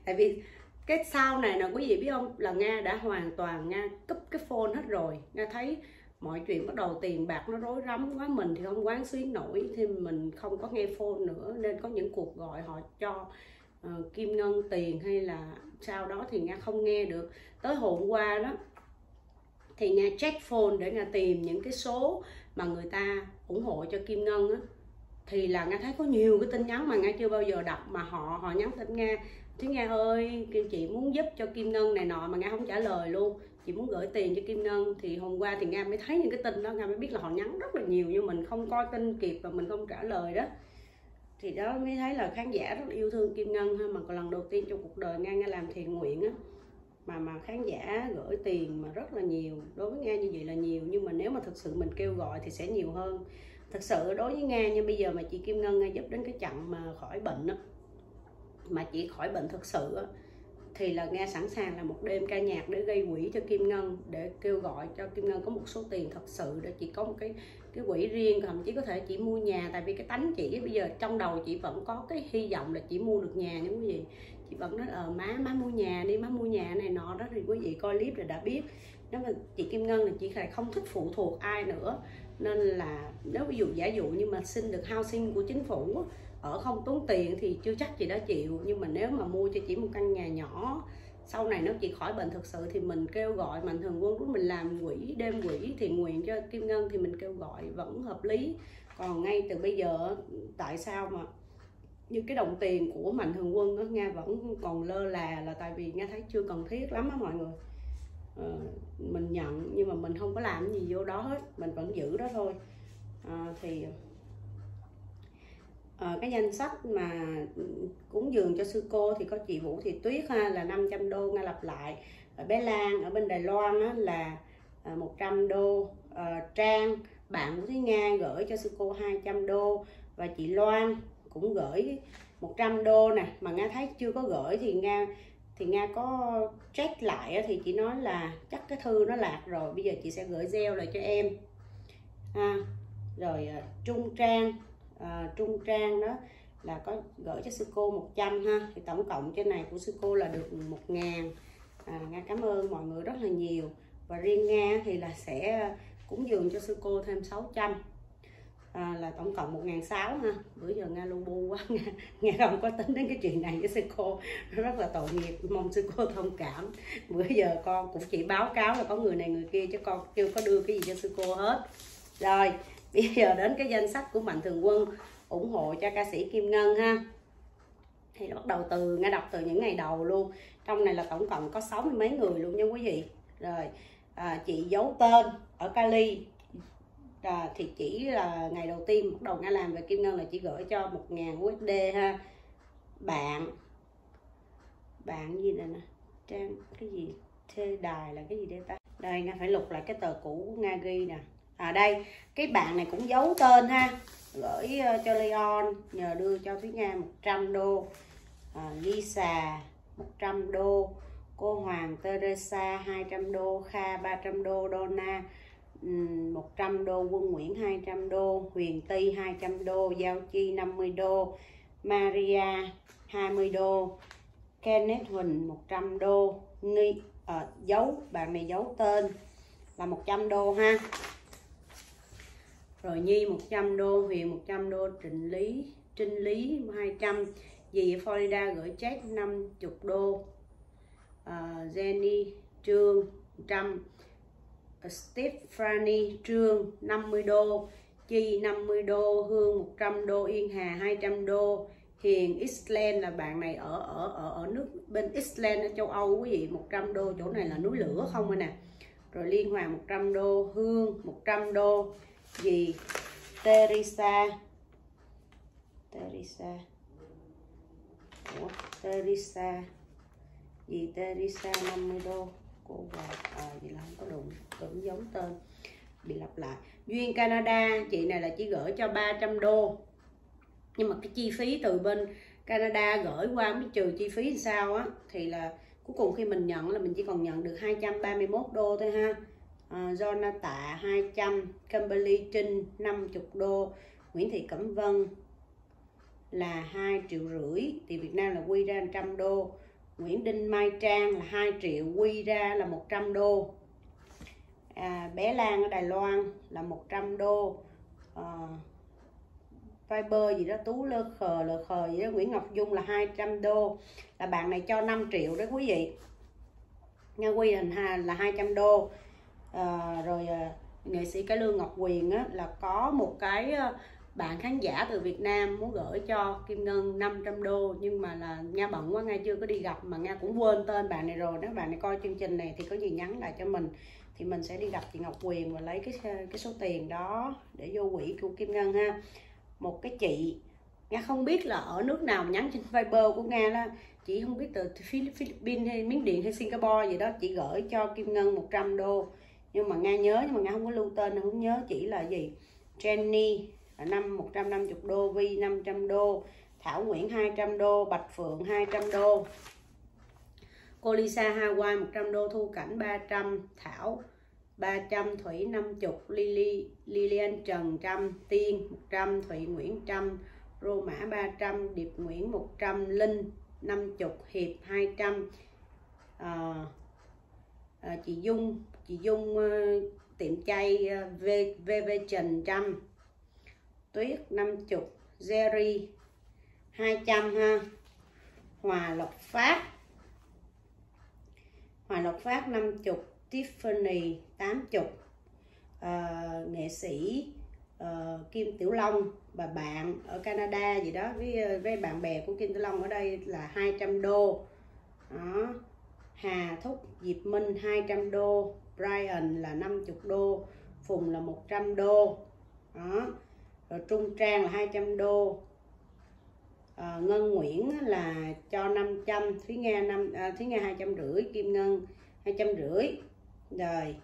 Tại vì cái sau này là quý vị biết không? Là nga đã hoàn toàn nga cúp cái phone hết rồi. Nga thấy mọi chuyện bắt đầu tiền bạc nó rối rắm quá mình thì không quán xuyến nổi thì mình không có nghe phone nữa. Nên có những cuộc gọi họ cho uh, kim ngân tiền hay là sau đó thì nga không nghe được. Tới hôm qua đó thì nga check phone để nga tìm những cái số mà người ta ủng hộ cho kim ngân á. Thì là nga thấy có nhiều cái tin nhắn mà nga chưa bao giờ đọc mà họ họ nhắn tin nga chứ nghe ơi chị muốn giúp cho kim ngân này nọ mà nga không trả lời luôn. Chị muốn gửi tiền cho kim ngân, thì hôm qua thì nga mới thấy những cái tin đó. Nga mới biết là họ nhắn rất là nhiều nhưng mình không coi tin kịp và mình không trả lời đó. Thì đó mới thấy là khán giả rất là yêu thương kim ngân ha. Mà còn lần đầu tiên trong cuộc đời nga nga làm thiện nguyện á. Mà mà khán giả gửi tiền mà rất là nhiều. Đối với nga như vậy là nhiều. Nhưng mà nếu mà thực sự mình kêu gọi thì sẽ nhiều hơn. Thật sự đối với nga như bây giờ mà chị kim ngân, nga giúp đến cái chặng mà khỏi bệnh đó mà chị khỏi bệnh thực sự thì là nghe sẵn sàng là một đêm ca nhạc để gây quỹ cho Kim Ngân, để kêu gọi cho Kim Ngân có một số tiền thật sự để chị có một cái cái quỹ riêng, thậm chí có thể chị mua nhà. Tại vì cái tánh chị bây giờ trong đầu chị vẫn có cái hy vọng là chị mua được nhà nếu quý gì chị vẫn nói ờ má má mua nhà đi, má mua nhà này nọ đó. Thì quý vị coi clip là đã biết. Nếu mà chị Kim Ngân là chị lại không thích phụ thuộc ai nữa. Nên là, nếu ví dụ giả dụ như mà xin được housing của chính phủ ở không tốn tiền thì chưa chắc chị đã chịu nhưng mà nếu mà mua cho chị một căn nhà nhỏ sau này nếu chị khỏi bệnh thực sự thì mình kêu gọi mạnh thường quân của mình làm quỹ đêm quỹ thiện nguyện cho kim ngân thì mình kêu gọi vẫn hợp lý. Còn ngay từ bây giờ tại sao mà như cái đồng tiền của mạnh thường quân đó, nga vẫn còn lơ là là tại vì nga thấy chưa cần thiết lắm á mọi người. À, mình nhận nhưng mà mình không có làm gì vô đó hết mình vẫn giữ đó thôi. À, thì à, cái danh sách mà ừ, cúng dường cho sư cô thì có chị Vũ Thị Tuyết ha là 500 đô nghe lặp lại. Ở bé Lan ở bên Đài Loan á, là ờ, 100 đô. À, Trang bạn của Thúy Nga gửi cho sư cô 200 đô. Và chị Loan cũng gửi 100 đô nè. Mà Nga thấy chưa có gửi thì Nga thì Nga có check lại thì chị nói là chắc cái thư nó lạc rồi bây giờ chị sẽ gửi gieo lại cho em. À, rồi Trung Trang à, Trung Trang đó là có gửi cho sư cô 100 ha. Thì tổng cộng trên này của sư cô là được 1 ngàn. À, Nga cảm ơn mọi người rất là nhiều. Và riêng Nga thì là sẽ cúng dường cho sư cô thêm 600 à, là tổng cộng 1.600 ha. Bữa giờ Nga lu bu quá. Nga, Nga không có tính đến cái chuyện này với sư cô. Rất là tội nghiệp. Mong sư cô thông cảm. Bữa giờ con cũng chỉ báo cáo là có người này người kia chứ con chưa có đưa cái gì cho sư cô hết. Rồi bây giờ đến cái danh sách của mạnh thường quân ủng hộ cho ca sĩ Kim Ngân ha. Thì bắt đầu từ nghe đọc từ những ngày đầu luôn. Trong này là tổng cộng có sáu mươi mấy người luôn nha quý vị. Rồi à, chị giấu tên ở Cali. À, thì chỉ là ngày đầu tiên bắt đầu nghe làm về Kim Ngân là chỉ gửi cho một ngàn USD ha. Bạn bạn gì nè nè? Trang cái gì? Thê đài là cái gì đây ta? Đây nga phải lục lại cái tờ cũ của nga ghi nè à đây cái bạn này cũng giấu tên ha. Gửi ờ, cho Leon nhờ đưa cho Thúy Nga 100 đô. À, Lisa 100 đô. Cô Hoàng Teresa 200 đô. Kha 300 đô. Donna 100 đô. Quân Nguyễn 200 đô. Huyền Ti 200 đô. Giao Chi 50 đô. Maria 20 đô. Kenneth Huỳnh 100 đô. Nghi ờ, à, dấu bạn này giấu tên là 100 đô ha rồi Nhi 100 đô Huyền 100 đô Trịnh Lý Trinh Lý 200 dì Florida gửi check 50 đô. Uh, Jenny Trương 100 à, Stephanie Trương 50 đô Chi 50 đô Hương 100 đô Yên Hà 200 đô. Hiền Iceland là bạn này ở ở ở ở nước bên Iceland ở châu Âu quý vị 100 đô chỗ này là núi lửa không rồi nè à. rồi Liên Hoàng 100 đô Hương 100 đô gì? Teresa. Teresa. Ủa, Teresa. Gì? Teresa 50 đô cô và à, gì là không có đúng tưởng giống tên. Bị lặp lại. Duyên Canada chị này là chỉ gửi cho 300 đô. Nhưng mà cái chi phí từ bên Canada gửi qua mới trừ chi phí sao á thì là cuối cùng khi mình nhận là mình chỉ còn nhận được 231 đô thôi ha à, Zona 200 Kimberly Trinh 50 đô Nguyễn Thị Cẩm Vân là 2 triệu rưỡi thì Việt Nam là quy ra 100 đô Nguyễn Đinh Mai Trang là 2 triệu quy ra là 100 đô. À, bé Lan ở Đài Loan là 100 đô. Ờ, à, Viber gì đó Tú lơ khờ lơ khờ gì đó Nguyễn Ngọc Dung là 200 đô. Là bạn này cho 5 triệu đó quý vị. Nha Quy hình là 200 đô à, rồi à, nghệ sĩ cái lương ngọc quyền á, là có một cái ờ, bạn khán giả từ Việt Nam muốn gửi cho Kim Ngân 500 đô nhưng mà là Nga bận quá Nga chưa có đi gặp mà Nga cũng quên tên bạn này rồi. Nếu bạn này coi chương trình này thì có gì nhắn lại cho mình thì mình sẽ đi gặp chị Ngọc Quyền và lấy cái cái số tiền đó để vô quỹ của Kim Ngân ha. Một cái chị Nga không biết là ở nước nào nhắn trên Viber của Nga là chị không biết từ Philippines hay Miến Điện hay Singapore gì đó chị gửi cho Kim Ngân 100 đô nhưng mà nga nhớ nhưng mà nga không có lưu tên không nhớ chỉ là gì? Jenny là năm 150 đô Vi 500 đô Thảo Nguyễn 200 đô Bạch Phượng 200 đô cô Lisa Hawaii 100 đô Thu Cảnh 300 Thảo 300 Thủy 50 Lily Lilian Trần trăm Tiên 100 Thụy Nguyễn trăm Rô Mã 300 Điệp Nguyễn 100 Linh 50 Hiệp 200 à, à, chị Dung chị Dung uh, tiệm chay ờ, uh, VV Trần trăm. Tuyết 50 Jerry 200 ha. Hòa Lộc Phát. Hòa Lộc Phát 50 Tiffany 80 uh, ờ, nghệ sĩ uh, Kim Tiểu Long. Và bạn ở Canada gì đó với với bạn bè của Kim Tiểu Long ở đây là 200 đô. Đó. Hà Thúc Diệp Minh 200 đô. Brian là 50 đô Phùng là 100 đô. Đó. Rồi Trung Trang là 200 đô. À, Ngân Nguyễn là cho 500 Thúy Nga 5 à, Thúy Nga 200 rưỡi Kim Ngân 200 rưỡi. Rồi.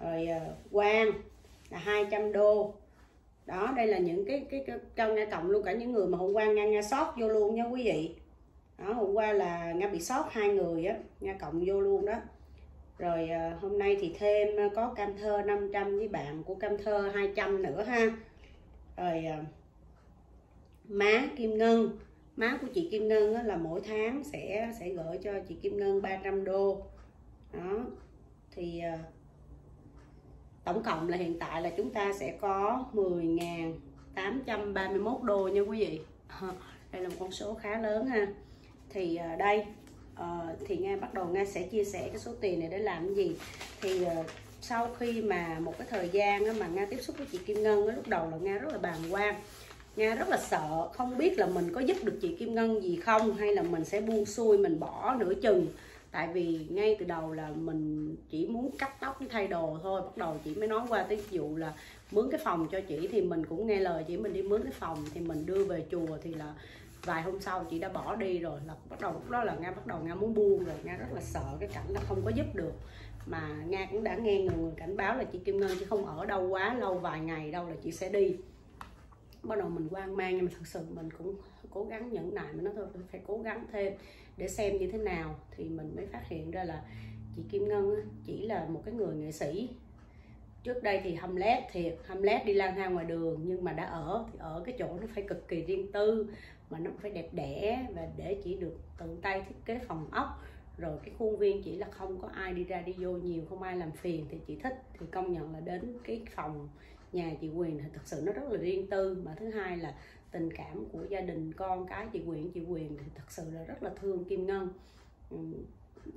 Rồi uh, Quang là 200 đô. Đó đây là những cái cái, cái cho nghe cộng luôn cả những người mà hôm qua nga nga sót vô luôn nha quý vị. Đó hôm qua là nga bị sót hai người á nga cộng vô luôn đó rồi ờ, hôm nay thì thêm ờ, có cam thơ 500 với bạn của cam thơ 200 nữa ha. Rồi ờ, má Kim Ngân. Má của chị Kim Ngân là mỗi tháng sẽ sẽ gửi cho chị Kim Ngân 300 đô. Đó. Thì tổng cộng là hiện tại là chúng ta sẽ có 10.831 đô nha quý vị. Đây là một con số khá lớn ha. Thì đây uh, thì nghe bắt đầu nghe sẽ chia sẻ cái số tiền này để làm cái gì. Thì uh, sau khi mà một cái thời gian mà nga tiếp xúc với chị Kim Ngân lúc đầu là nga rất là bàng quan. Nga rất là sợ không biết là mình có giúp được chị Kim Ngân gì không hay là mình sẽ buông xuôi mình bỏ nửa chừng. Tại vì ngay từ đầu là mình chỉ muốn cắt tóc với thay đồ thôi bắt đầu chị mới nói qua tới vụ là mướn cái phòng cho chị thì mình cũng nghe lời chị mình đi mướn cái phòng thì mình đưa về chùa thì là vài hôm sau chị đã bỏ đi rồi là bắt đầu lúc đó là nga bắt đầu nga muốn buông rồi nga rất là sợ cái cảnh là không có giúp được. Mà nga cũng đã nghe người, người cảnh báo là chị kim ngân chứ không ở đâu quá lâu vài ngày đâu là chị sẽ đi. Bắt đầu mình quan mang nhưng mà thật sự mình cũng cố gắng nhẫn nại mà nó thôi phải cố gắng thêm để xem như thế nào. Thì mình mới phát hiện ra là chị Kim Ngân chỉ là một cái người nghệ sĩ. Trước đây thì Hamlet thiệt Hamlet đi lang thang ngoài đường nhưng mà đã ở thì ở cái chỗ nó phải cực kỳ riêng tư mà nó phải đẹp đẽ và để chỉ được tự tay thiết kế phòng ốc. Rồi cái khuôn viên chỉ là không có ai đi ra đi vô, nhiều không ai làm phiền thì chị thích. Thì công nhận là đến cái phòng nhà chị Quyền thì thật sự nó rất là riêng tư. Mà thứ hai là tình cảm của gia đình, con cái chị Quyền chị Quyền thì thật sự là rất là thương Kim Ngân. Ừ,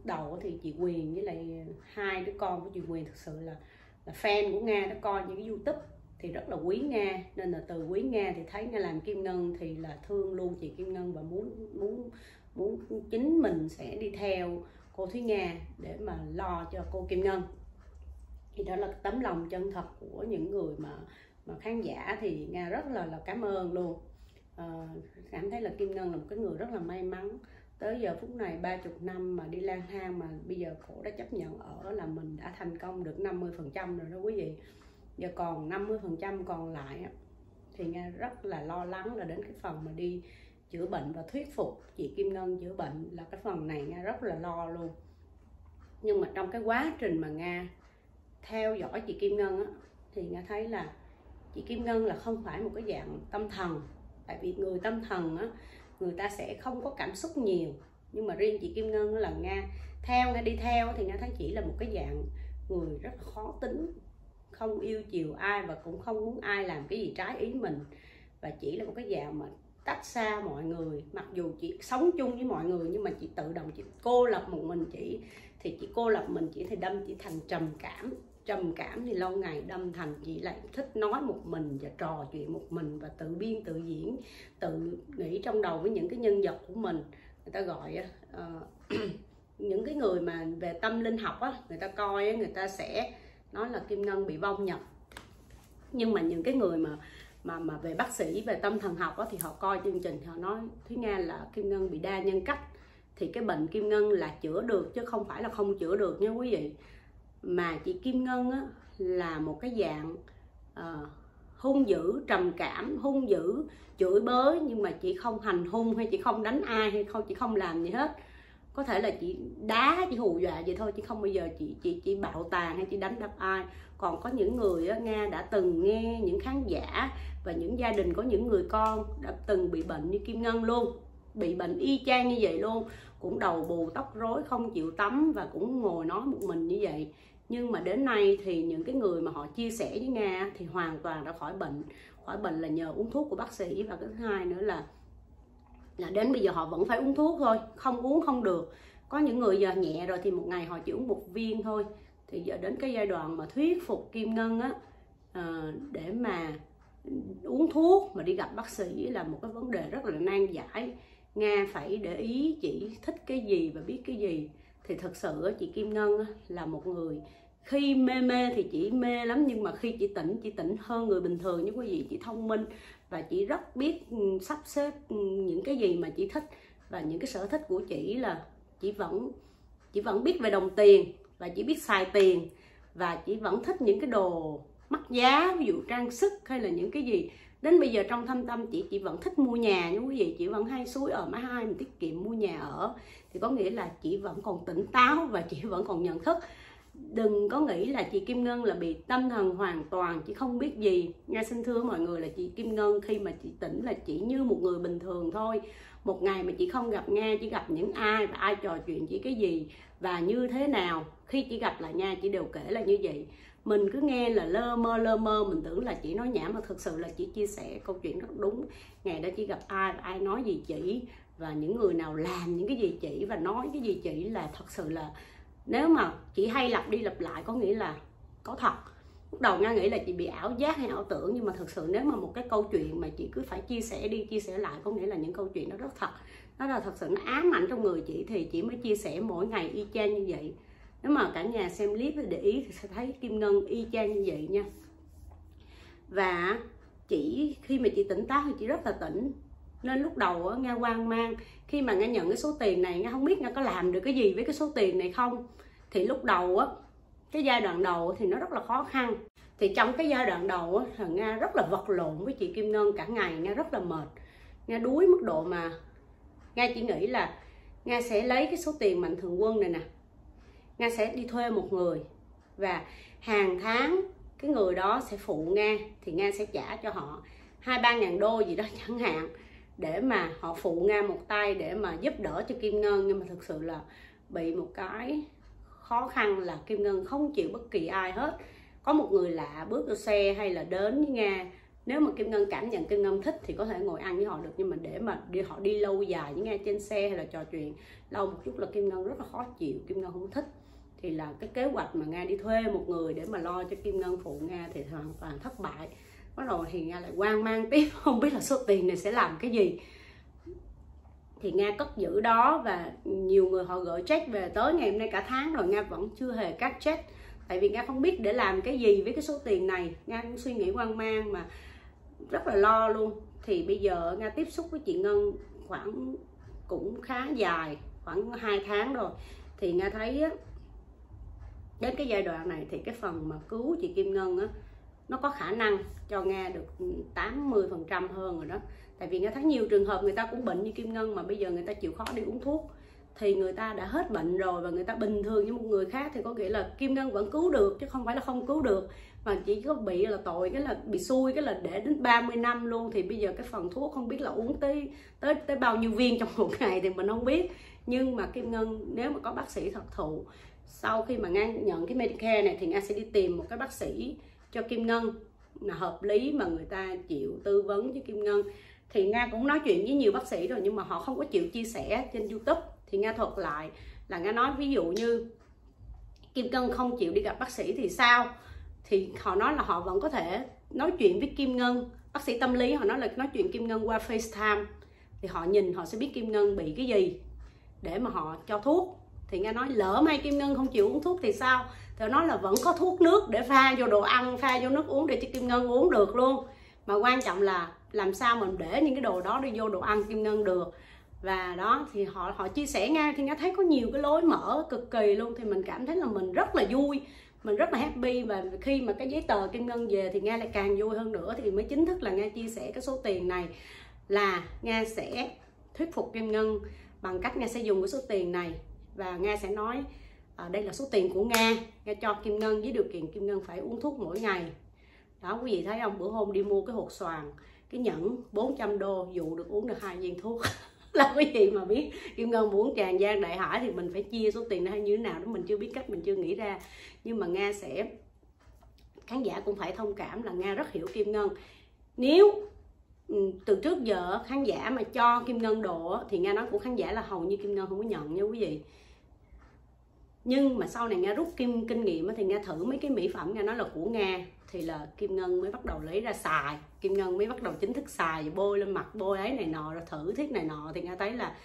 đầu thì chị Quyền với lại hai đứa con của chị Quyền thật sự là là fan của Nga nó coi những cái YouTube thì rất là quý Nga. Nên là từ quý Nga thì thấy Nga làm Kim Ngân thì là thương luôn chị Kim Ngân và muốn muốn muốn chính mình sẽ đi theo cô Thúy Nga để mà lo cho cô Kim Ngân. Thì đó là tấm lòng chân thật của những người mà mà khán giả thì nga rất là là cảm ơn luôn. À, cảm thấy là kim ngân là một cái người rất là may mắn. Tới giờ phút này ba chục năm mà đi lang thang mà bây giờ khổ đã chấp nhận ở là mình đã thành công được 50 phần trăm rồi đó quý vị giờ còn 50 phần trăm còn lại thì nga rất là lo lắng là đến cái phần mà đi chữa bệnh và thuyết phục chị Kim Ngân chữa bệnh là cái phần này nga rất là lo luôn. Nhưng mà trong cái quá trình mà nga theo dõi chị Kim Ngân á, thì nga thấy là chị Kim Ngân là không phải một cái dạng tâm thần. Tại vì người tâm thần á, người ta sẽ không có cảm xúc nhiều. Nhưng mà riêng chị Kim Ngân là Nga theo Nga đi theo thì Nga thấy chỉ là một cái dạng người rất khó tính không yêu chiều ai và cũng không muốn ai làm cái gì trái ý mình. Và chỉ là một cái dạng mà tách xa mọi người. Mặc dù chị sống chung với mọi người nhưng mà chị tự động chị cô lập một mình chị thì chị cô lập mình chị thì đâm chị thành trầm cảm. Trầm cảm thì lâu ngày đâm thành chị lại thích nói một mình và trò chuyện một mình và tự biên tự diễn. Tự nghĩ trong đầu với những cái nhân vật của mình. Người ta gọi uh, những cái người mà về tâm linh học á người ta coi á, người ta sẽ nói là kim ngân bị vong nhập. Nhưng mà những cái người mà mà mà về bác sĩ về tâm thần học đó thì họ coi chương trình họ nói thúy nga là kim ngân bị đa nhân cách thì cái bệnh kim ngân là chữa được chứ không phải là không chữa được nha quý vị. Mà chị Kim Ngân á, là một cái dạng uh, hung dữ trầm cảm hung dữ chửi bới nhưng mà chị không hành hung hay chị không đánh ai hay không chị không làm gì hết có thể là chị đá chị hù dọa vậy thôi chứ không bao giờ chị chị chị bạo tàn hay chị đánh đập ai. Còn có những người á, nga đã từng nghe những khán giả và những gia đình có những người con đã từng bị bệnh như kim ngân luôn bị bệnh y chang như vậy luôn cũng đầu bù tóc rối không chịu tắm và cũng ngồi nói một mình như vậy. Nhưng mà đến nay thì những cái người mà họ chia sẻ với nga thì hoàn toàn đã khỏi bệnh. Khỏi bệnh là nhờ uống thuốc của bác sĩ và cái thứ hai nữa là là đến bây giờ họ vẫn phải uống thuốc thôi không uống không được. Có những người giờ nhẹ rồi thì một ngày họ chỉ uống một viên thôi. Thì giờ đến cái giai đoạn mà thuyết phục kim ngân á à, để mà uống thuốc mà đi gặp bác sĩ là một cái vấn đề rất là nan giải. Nga phải để ý chỉ thích cái gì và biết cái gì. Thì thật sự chị kim ngân là một người khi mê mê thì chỉ mê lắm nhưng mà khi chị tỉnh chị tỉnh hơn người bình thường như quý vị chị thông minh và chị rất biết ừ, sắp xếp ừ, những cái gì mà chị thích. Và những cái sở thích của chị là chị vẫn chị vẫn biết về đồng tiền và chỉ biết xài tiền. Và chị vẫn thích những cái đồ mắc giá, ví dụ trang sức hay là những cái gì. Đến bây giờ trong thâm tâm chị chị vẫn thích mua nhà nha quý vị. Chị vẫn hay suối ở má hai mình tiết kiệm mua nhà ở. Thì có nghĩa là chị vẫn còn tỉnh táo và chị vẫn còn nhận thức đừng có nghĩ là chị Kim Ngân là bị tâm thần hoàn toàn, chị không biết gì. Nghe xin thưa mọi người là chị Kim Ngân khi mà chị tỉnh là chỉ như một người bình thường thôi. Một ngày mà chị không gặp Nga chỉ gặp những ai và ai trò chuyện chỉ cái gì và như thế nào. Khi chị gặp lại Nga, chị đều kể là như vậy. Mình cứ nghe là lơ mơ lơ mơ. Mình tưởng là chị nói nhảm, mà thực sự là chị chia sẻ câu chuyện rất đúng. Ngày đó chị gặp ai và ai nói gì chị và những người nào làm những cái gì chỉ và nói cái gì chỉ là thật sự là nếu mà chị hay lặp đi lặp lại có nghĩa là có thật. Lúc đầu nga nghĩ là chị bị ảo giác hay ảo tưởng, nhưng mà thực sự nếu mà một cái câu chuyện mà chị cứ phải chia sẻ đi, chia sẻ lại có nghĩa là những câu chuyện đó rất thật. Nó là thật sự nó ám ảnh trong người chị thì chị mới chia sẻ mỗi ngày y chang như vậy. Nếu mà cả nhà xem clip để ý thì sẽ thấy kim ngân y chang như vậy nha. Và chỉ khi mà chị tỉnh táo thì chị rất là tỉnh nên lúc đầu nghe hoang mang. Khi mà nghe nhận cái số tiền này nghe không biết nghe có làm được cái gì với cái số tiền này không. Thì lúc đầu á, cái giai đoạn đầu thì nó rất là khó khăn. Thì trong cái giai đoạn đầu á là nga rất là vật lộn với chị kim ngân cả ngày. Nga rất là mệt. Nga đuối mức độ mà nga chỉ nghĩ là nga sẽ lấy cái số tiền mạnh thường quân này nè. Nga sẽ đi thuê một người và hàng tháng cái người đó sẽ phụ nga, thì nga sẽ trả cho họ hai ba ngàn đô gì đó chẳng hạn để mà họ phụ nga một tay để mà giúp đỡ cho kim ngân. Nhưng mà thực sự là bị một cái khó khăn là kim ngân không chịu bất kỳ ai hết. Có một người lạ bước vô xe hay là đến với nga. Nếu mà kim ngân cảm nhận kim ngân thích thì có thể ngồi ăn với họ được. Nhưng mà để mà đi, họ đi lâu dài với nga trên xe hay là trò chuyện lâu một chút là kim ngân rất là khó chịu, kim ngân không thích. Thì là cái kế hoạch mà nga đi thuê một người để mà lo cho kim ngân phụ nga thì hoàn toàn thất bại bắt đầu thì nga lại quan mang tiếp. Không biết là số tiền này sẽ làm cái gì. Thì nga cất giữ đó và nhiều người họ gửi check về tới ngày hôm nay cả tháng rồi. Nga vẫn chưa hề cắt check. Tại vì nga không biết để làm cái gì với cái số tiền này. Nga cũng suy nghĩ quan mang mà rất là lo luôn. Thì bây giờ nga tiếp xúc với chị ngân khoảng cũng khá dài khoảng 2 tháng rồi. Thì nga thấy á, đến cái giai đoạn này thì cái phần mà cứu chị kim ngân á nó có khả năng cho nga được 80 phần trăm hơn rồi đó. Tại vì nga thấy nhiều trường hợp người ta cũng bệnh như kim ngân mà bây giờ người ta chịu khó đi uống thuốc, thì người ta đã hết bệnh rồi và người ta bình thường như một người khác thì có nghĩa là kim ngân vẫn cứu được chứ không phải là không cứu được. Mà chỉ có bị là tội, cái là bị xui, cái là để đến 30 năm luôn thì bây giờ cái phần thuốc không biết là uống tới tới tới bao nhiêu viên trong một ngày thì mình không biết. Nhưng mà kim ngân, nếu mà có bác sĩ thật thụ, sau khi mà nga nhận cái medicare này thì nga sẽ đi tìm một cái bác sĩ cho kim ngân. Là hợp lý mà người ta chịu tư vấn với kim ngân. Thì nga cũng nói chuyện với nhiều bác sĩ rồi, nhưng mà họ không có chịu chia sẻ trên youtube. Thì nga thuật lại là nga nói ví dụ như, kim ngân không chịu đi gặp bác sĩ thì sao? Thì họ nói là họ vẫn có thể nói chuyện với kim ngân. Bác sĩ tâm lý họ nói là nói chuyện kim ngân qua facetime. Thì họ nhìn, họ sẽ biết kim ngân bị cái gì để mà họ cho thuốc. Thì nga nói, lỡ may kim ngân không chịu uống thuốc thì sao? Thì nó là vẫn có thuốc nước để pha vô đồ ăn, pha vô nước uống để cho kim ngân uống được luôn. Mà quan trọng là làm sao mình để những cái đồ đó đi vô đồ ăn kim ngân được. Và đó, thì họ họ chia sẻ nghe thì nghe thấy có nhiều cái lối mở cực kỳ luôn. Thì mình cảm thấy là mình rất là vui, mình rất là happy. Và khi mà cái giấy tờ kim ngân về thì nghe lại càng vui hơn nữa. Thì mới chính thức là nghe chia sẻ cái số tiền này là nghe sẽ thuyết phục kim ngân bằng cách nghe sẽ dùng cái số tiền này. Và nghe sẽ nói à, đây là số tiền của nga nga cho kim ngân với điều kiện kim ngân phải uống thuốc mỗi ngày. Đó quý vị thấy không? Bữa hôm đi mua cái hột xoàn cái nhẫn 400 đô dụ được uống được hai viên thuốc. Là quý vị mà biết kim ngân muốn tràn gian đại hải thì mình phải chia số tiền hay như thế nào đó mình chưa biết cách mình chưa nghĩ ra. Nhưng mà nga sẽ khán giả cũng phải thông cảm là nga rất hiểu kim ngân. Nếu ừ, từ trước giờ khán giả mà cho kim ngân đồ thì nga nói của khán giả là hầu như kim ngân không có nhận nha quý vị nhưng mà sau này nga rút kim kinh nghiệm thì nga thử mấy cái mỹ phẩm nga nói là của nga thì là kim ngân mới bắt đầu lấy ra xài. Kim ngân mới bắt đầu chính thức xài bôi lên mặt bôi ấy này nọ rồi thử thiết này nọ. Thì nga thấy là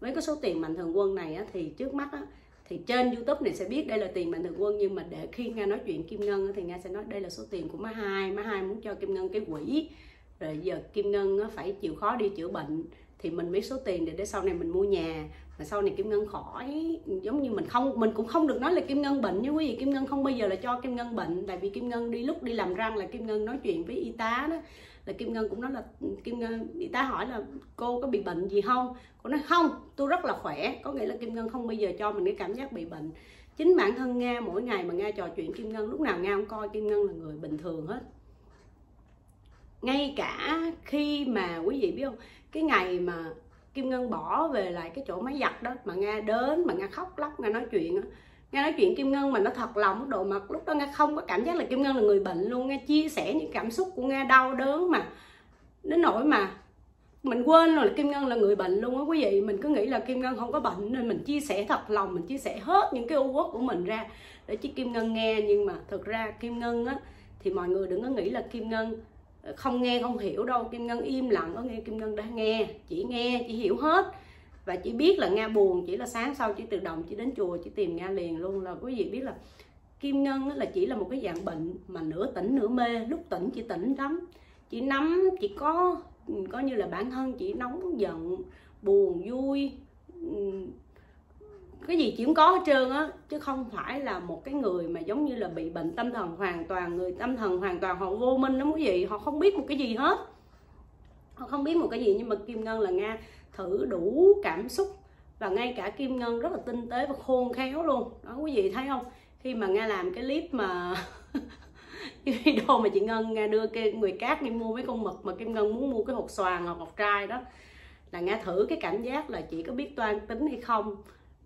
với cái số tiền mạnh thường quân này á, thì trước mắt á, thì trên youtube này sẽ biết đây là tiền mạnh thường quân nhưng mà để khi nga nói chuyện kim ngân á thì nga sẽ nói đây là số tiền của má hai. Má hai muốn cho kim ngân cái quỹ. Rồi giờ kim ngân phải chịu khó đi chữa bệnh thì mình mấy số tiền để để sau này mình mua nhà mà sau này kim ngân khỏi, giống như mình không, mình cũng không được nói là kim ngân bệnh như quý vị. Kim ngân không bao giờ là cho kim ngân bệnh. Tại vì kim ngân đi lúc đi làm răng là kim ngân nói chuyện với y tá đó. Là kim ngân cũng nói là, kim ngân, y tá hỏi là, cô có bị bệnh gì không? Cô nói, không, tôi rất là khỏe. Có nghĩa là kim ngân không bao giờ cho mình cái cảm giác bị bệnh. Chính bản thân nga, mỗi ngày mà nga trò chuyện kim ngân, lúc nào nga cũng coi kim ngân là người bình thường hết. Ngay cả khi mà quý vị biết không, cái ngày mà kim ngân bỏ về lại cái chỗ máy giặt đó mà nga đến, mà nga khóc lóc, nga nói chuyện nghe nói chuyện kim ngân mà nó thật lòng mức độ mà lúc đó nga không có cảm giác là kim ngân là người bệnh luôn. Nga chia sẻ những cảm xúc của nga đau đớn mà. Đến nỗi mà. Mình quên rồi là kim ngân là người bệnh luôn á. Quý vị, mình cứ nghĩ là kim ngân không có bệnh nên mình chia sẻ thật lòng, mình chia sẻ hết những cái u uất của mình ra để cho kim ngân nghe. Nhưng mà thực ra kim ngân á, thì mọi người đừng có nghĩ là kim ngân không nghe không hiểu đâu, kim ngân im lặng, có nghe kim ngân đã nghe, chỉ nghe, chỉ hiểu hết. Và chỉ biết là nga buồn, chỉ là sáng sau, chỉ tự động, chỉ đến chùa, chỉ tìm nga liền luôn. Là quý vị biết là kim ngân là chỉ là một cái dạng bệnh mà nửa tỉnh, nửa mê. Lúc tỉnh chỉ tỉnh lắm. Chỉ nắm, chỉ có có như là bản thân, chỉ nóng giận, buồn, vui cái gì chỉ cũng có hết trơn á, chứ không phải là một cái người mà giống như là bị bệnh tâm thần hoàn toàn, người tâm thần hoàn toàn họ vô minh lắm quý vị. Họ không biết một cái gì hết. Họ không biết một cái gì, nhưng mà kim ngân là nga, thử đủ cảm xúc và ngay cả kim ngân rất là tinh tế và khôn khéo luôn. Đó, quý vị thấy không? Khi mà nga làm cái clip mà cái video mà chị ngân nga đưa cái người cát đi mua mấy con mực mà kim ngân muốn mua cái hột xoàn hoặc hột trai đó, là nga thử cái cảm giác là chị có biết toan tính hay không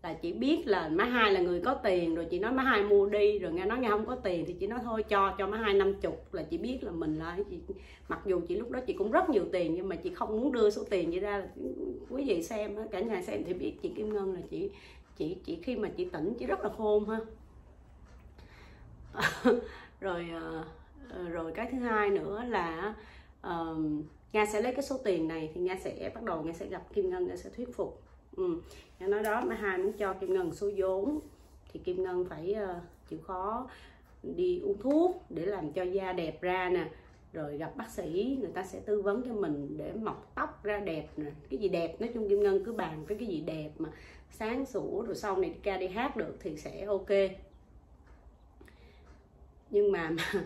là chị biết là má hai là người có tiền rồi chị nói má hai mua đi rồi nghe nói nghe không có tiền thì chị nói thôi cho cho má hai năm chục là chị biết là mình là chị mặc dù chị lúc đó chị cũng rất nhiều tiền nhưng mà chị không muốn đưa số tiền vậy ra quý vị xem cả nhà xem thì biết chị kim ngân là chị chị chị khi mà chị tỉnh chị rất là khôn ha. Rồi ờ, rồi cái thứ hai nữa là uh, nga sẽ lấy cái số tiền này thì nga sẽ bắt đầu nga sẽ gặp kim ngân nga sẽ thuyết phục. Ừ nói đó mà hai muốn cho kim ngân số vốn thì kim ngân phải uh, chịu khó đi uống thuốc để làm cho da đẹp ra nè. Rồi gặp bác sĩ người ta sẽ tư vấn cho mình để mọc tóc ra đẹp nè. Cái gì đẹp nói chung kim ngân cứ bàn với cái gì đẹp mà sáng sủa rồi sau này ca đi hát được thì sẽ ok. Nhưng mà, mà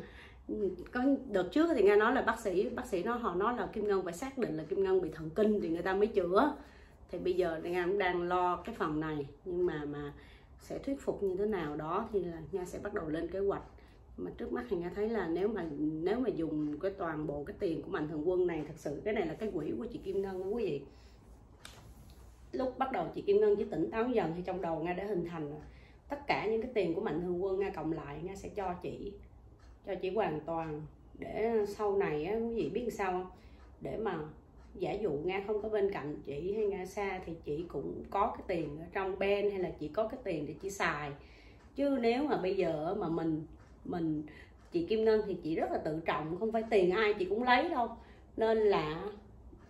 có đợt trước thì nghe nói là bác sĩ bác sĩ nó họ nói là kim ngân phải xác định là kim ngân bị thần kinh thì người ta mới chữa thì bây giờ nga cũng đang lo cái phần này. Nhưng mà mà sẽ thuyết phục như thế nào đó thì là nga sẽ bắt đầu lên kế hoạch. Mà trước mắt thì nga thấy là nếu mà nếu mà dùng cái toàn bộ cái tiền của mạnh thường quân này, thật sự cái này là cái quỹ của chị kim ngân đó quý vị. Lúc bắt đầu chị kim ngân chỉ tỉnh táo dần thì trong đầu nga đã hình thành tất cả những cái tiền của mạnh thường quân nga cộng lại nga sẽ cho chị cho chị hoàn toàn để sau này á quý vị biết sao không? Để mà giả dụ nga không có bên cạnh chị hay nga xa thì chị cũng có cái tiền ở trong bên hay là chị có cái tiền để chị xài. Chứ nếu mà bây giờ mà mình mình, chị kim ngân thì chị rất là tự trọng, không phải tiền ai chị cũng lấy đâu. Nên là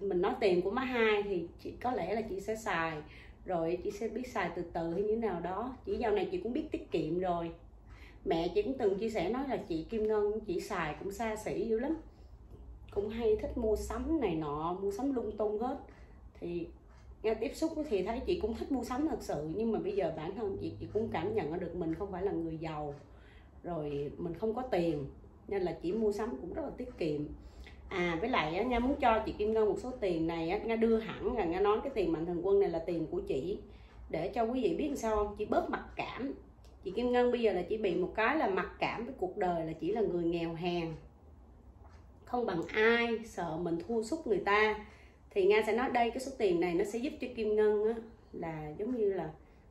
mình nói tiền của má hai thì chị, có lẽ là chị sẽ xài. Rồi chị sẽ biết xài từ từ hay như nào đó. Chỉ dạo này chị cũng biết tiết kiệm rồi. Mẹ chị cũng từng chia sẻ nói là chị kim ngân chị xài cũng xa xỉ dữ lắm cũng hay thích mua sắm này nọ mua sắm lung tung hết. Thì nghe tiếp xúc thì thấy chị cũng thích mua sắm thật sự nhưng mà bây giờ bản thân chị chị cũng cảm nhận được mình không phải là người giàu rồi mình không có tiền nên là chỉ mua sắm cũng rất là tiết kiệm. À với lại á, nha muốn cho chị Kim Ngân một số tiền này á, nha đưa hẳn là nha nói cái tiền mạnh thường quân này là tiền của chị. Để cho quý vị biết sao không? Chị bớt mặc cảm. Chị Kim Ngân bây giờ là chỉ bị một cái là mặc cảm với cuộc đời là chỉ là người nghèo hèn không bằng ai sợ mình thua sút người ta. Thì nga sẽ nói đây cái số tiền này nó sẽ giúp cho kim ngân á, là giống như là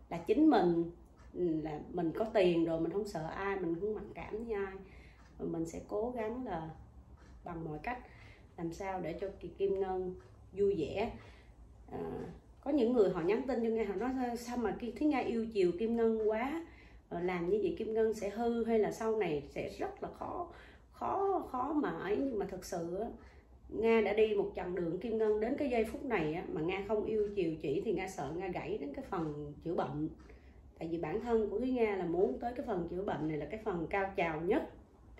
là chính mình là mình có tiền rồi mình không sợ ai mình không mặc cảm với ai. Và mình sẽ cố gắng là bằng mọi cách làm sao để cho kỳ kim ngân vui vẻ. À, có những người họ nhắn tin cho nga họ nói sao mà thấy nga yêu chiều kim ngân quá ờ, làm như vậy kim ngân sẽ hư hay là sau này sẽ rất là khó khó khó mà ấy nhưng mà thật sự nga đã đi một chặng đường kim ngân đến cái giây phút này mà nga không yêu chiều chỉ thì nga sợ nga gãy đến cái phần chữa bệnh. Tại vì bản thân của thúy nga là muốn tới cái phần chữa bệnh này là cái phần cao trào nhất.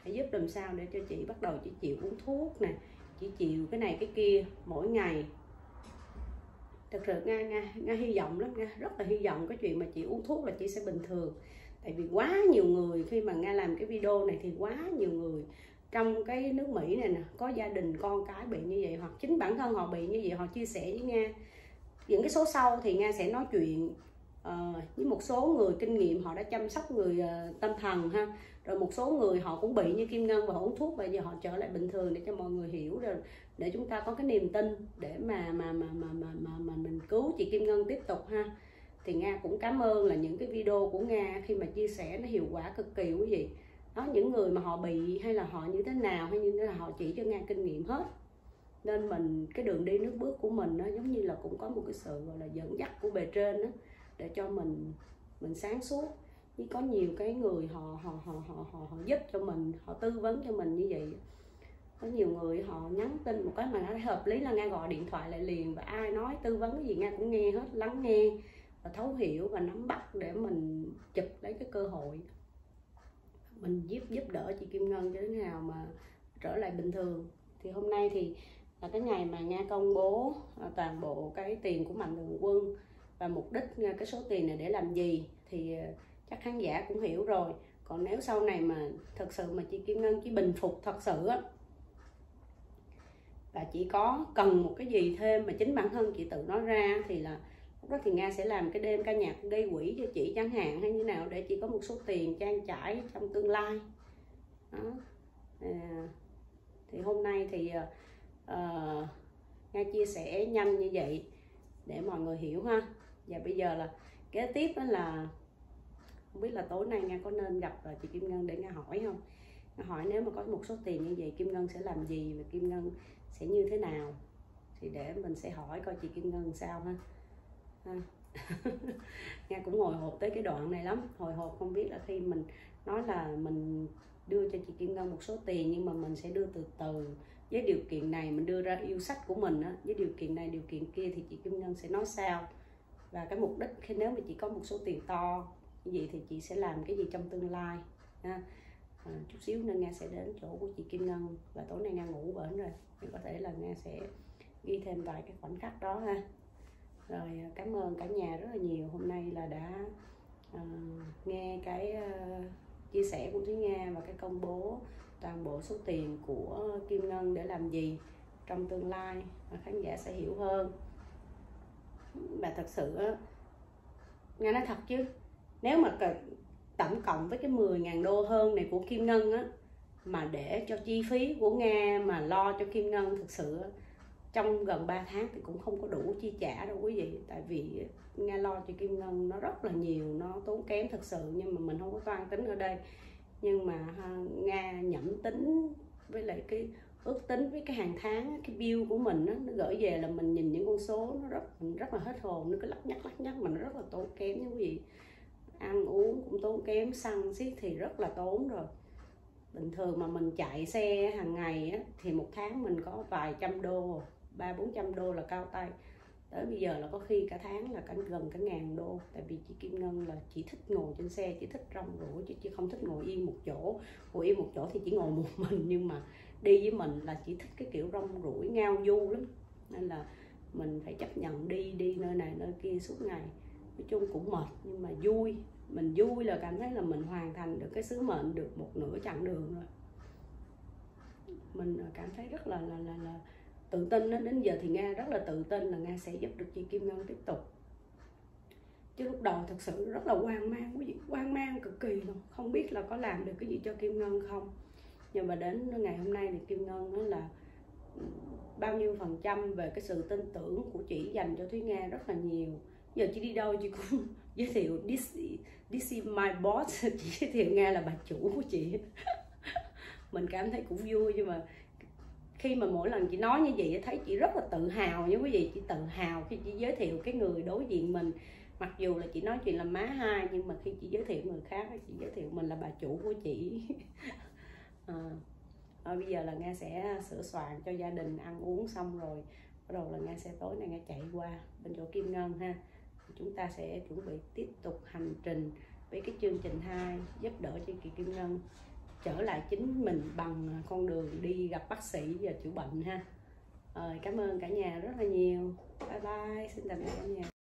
Để giúp làm sao để cho chị bắt đầu chị chịu uống thuốc nè, chị chịu cái này cái kia mỗi ngày. Thật sự nga nga nga hy vọng lắm, nga rất là hy vọng cái chuyện mà chị uống thuốc là chị sẽ bình thường tại vì quá nhiều người khi mà nga làm cái video này thì quá nhiều người trong cái nước mỹ này nè có gia đình con cái bị như vậy hoặc chính bản thân họ bị như vậy họ chia sẻ với nga. Những cái số sau thì nga sẽ nói chuyện uh, với một số người kinh nghiệm họ đã chăm sóc người uh, tâm thần ha. Rồi một số người họ cũng bị như kim ngân và uống thuốc bây giờ họ trở lại bình thường để cho mọi người hiểu rồi để chúng ta có cái niềm tin để mà mà mà mà mà mà, mà mình cứu chị kim ngân tiếp tục ha thì nga cũng cảm ơn là những cái video của nga khi mà chia sẻ nó hiệu quả cực kỳ quý vị. Đó những người mà họ bị hay là họ như thế nào hay như thế là họ chỉ cho nga kinh nghiệm hết. Nên mình cái đường đi nước bước của mình nó giống như là cũng có một cái sự gọi là dẫn dắt của bề trên đó để cho mình mình sáng suốt. Chứ có nhiều cái người họ họ họ họ họ, họ giúp cho mình họ tư vấn cho mình như vậy có nhiều người họ nhắn tin một cái mà nó hợp lý là nghe gọi điện thoại lại liền và ai nói tư vấn cái gì nghe cũng nghe hết lắng nghe thấu hiểu và nắm bắt để mình chụp lấy cái cơ hội. Mình giúp giúp đỡ chị Kim Ngân cho đến nào mà trở lại bình thường. Thì hôm nay thì là cái ngày mà nga công bố à, toàn bộ cái tiền của mạnh thường quân và mục đích à, cái số tiền này để làm gì thì à, chắc khán giả cũng hiểu rồi. Còn nếu sau này mà thật sự mà chị Kim Ngân chỉ bình phục thật sự á và chỉ có cần một cái gì thêm mà chính bản thân chị tự nói ra thì là lúc đó thì nga sẽ làm cái đêm ca nhạc gây quỹ cho chị chẳng hạn hay như nào để chị có một số tiền trang trải trong tương lai. Đó. À, thì hôm nay thì uh, nga chia sẻ nhanh như vậy để mọi người hiểu ha. Và bây giờ là kế tiếp đó là không biết là tối nay nga có nên gặp à, chị kim ngân để nga hỏi không? Nga hỏi nếu mà có một số tiền như vậy kim ngân sẽ làm gì và kim ngân sẽ như thế nào? Thì để mình sẽ hỏi coi chị kim ngân sao ha. nghe nga cũng hồi hộp tới cái đoạn này lắm. Hồi hộp không biết là khi mình nói là mình đưa cho chị kim ngân một số tiền nhưng mà mình sẽ đưa từ từ. Với điều kiện này mình đưa ra yêu sách của mình á với điều kiện này điều kiện kia thì chị kim ngân sẽ nói sao. Và cái mục đích khi nếu mà chị có một số tiền to như vậy thì chị sẽ làm cái gì trong tương lai ha? À, chút xíu nữa nga sẽ đến chỗ của chị kim ngân và tối nay nga ngủ bển rồi. Thì có thể là nga sẽ ghi thêm vài cái khoảnh khắc đó ha rồi à, cảm ơn cả nhà rất là nhiều. Hôm nay là đã uh, nghe cái uh, chia sẻ của thúy nga và cái công bố toàn bộ số tiền của kim ngân để làm gì trong tương lai và khán giả sẽ hiểu hơn. Và thật sự nghe nói thật chứ nếu mà tổng cộng với cái 10.000 đô hơn này của Kim Ngân á mà để cho chi phí của Nga mà lo cho Kim Ngân thực sự trong gần 3 tháng thì cũng không có đủ chi trả đâu quý vị. Tại vì Nga lo cho Kim Ngân nó rất là nhiều nó tốn kém thật sự nhưng mà mình không có toan tính ở đây. Nhưng mà Nga nhẩm tính với lại cái ước tính với cái hàng tháng cái bill của mình đó, nó gửi về là mình nhìn những con số nó rất rất là hết hồn nó cứ lắc nhắc lắc nhắc mà nó rất là tốn kém nha quý vị. Ăn uống cũng tốn kém xăng xiết thì rất là tốn rồi. Bình thường mà mình chạy xe hàng ngày á, thì một tháng mình có vài trăm đô ba bốn trăm đô là cao tay. Tới bây giờ là có khi cả tháng là cả gần cả ngàn đô tại vì chị Kim Ngân là chỉ thích ngồi trên xe chỉ thích rong ruổi chứ chứ không thích ngồi yên một chỗ. Ngồi yên một chỗ thì chỉ ngồi một mình nhưng mà đi với mình là chỉ thích cái kiểu rong ruổi ngao du lắm. Nên là mình phải chấp nhận đi đi nơi này nơi kia suốt ngày. Nói chung cũng mệt nhưng mà vui. Mình vui là cảm thấy là mình hoàn thành được cái sứ mệnh được một nửa chặng đường rồi. Mình cảm thấy rất là là là, là tự tin đó. đến giờ thì nga rất là tự tin là nga sẽ giúp được chị kim ngân tiếp tục. Chứ lúc đầu thật sự rất là hoang mang quý vị hoang mang cực kỳ luôn không biết là có làm được cái gì cho kim ngân không. Nhưng mà đến ngày hôm nay thì kim ngân nói là bao nhiêu phần trăm về cái sự tin tưởng của chị dành cho Thúy Nga rất là nhiều. Giờ chị đi đâu chị cũng giới thiệu this, this is my boss chị giới thiệu Nga là bà chủ của chị. Mình cảm thấy cũng vui nhưng mà khi mà mỗi lần chị nói như vậy thấy chị rất là tự hào như quý vị. Chị tự hào khi chị giới thiệu cái người đối diện mình. Mặc dù là chị nói chuyện là má hai nhưng mà khi chị giới thiệu người khác chị giới thiệu mình là bà chủ của chị. À, à, bây giờ là nga sẽ sửa soạn cho gia đình ăn uống xong rồi. Bắt đầu là nga sẽ tối nay nga chạy qua bên chỗ kim ngân ha. Chúng ta sẽ chuẩn bị tiếp tục hành trình với cái chương trình 2 giúp đỡ cho chị kim ngân trở lại chính mình bằng con đường đi gặp bác sĩ và chữa bệnh ha. Rồi, cảm ơn cả nhà rất là nhiều. Bye bye, xin tạm biệt cả nhà.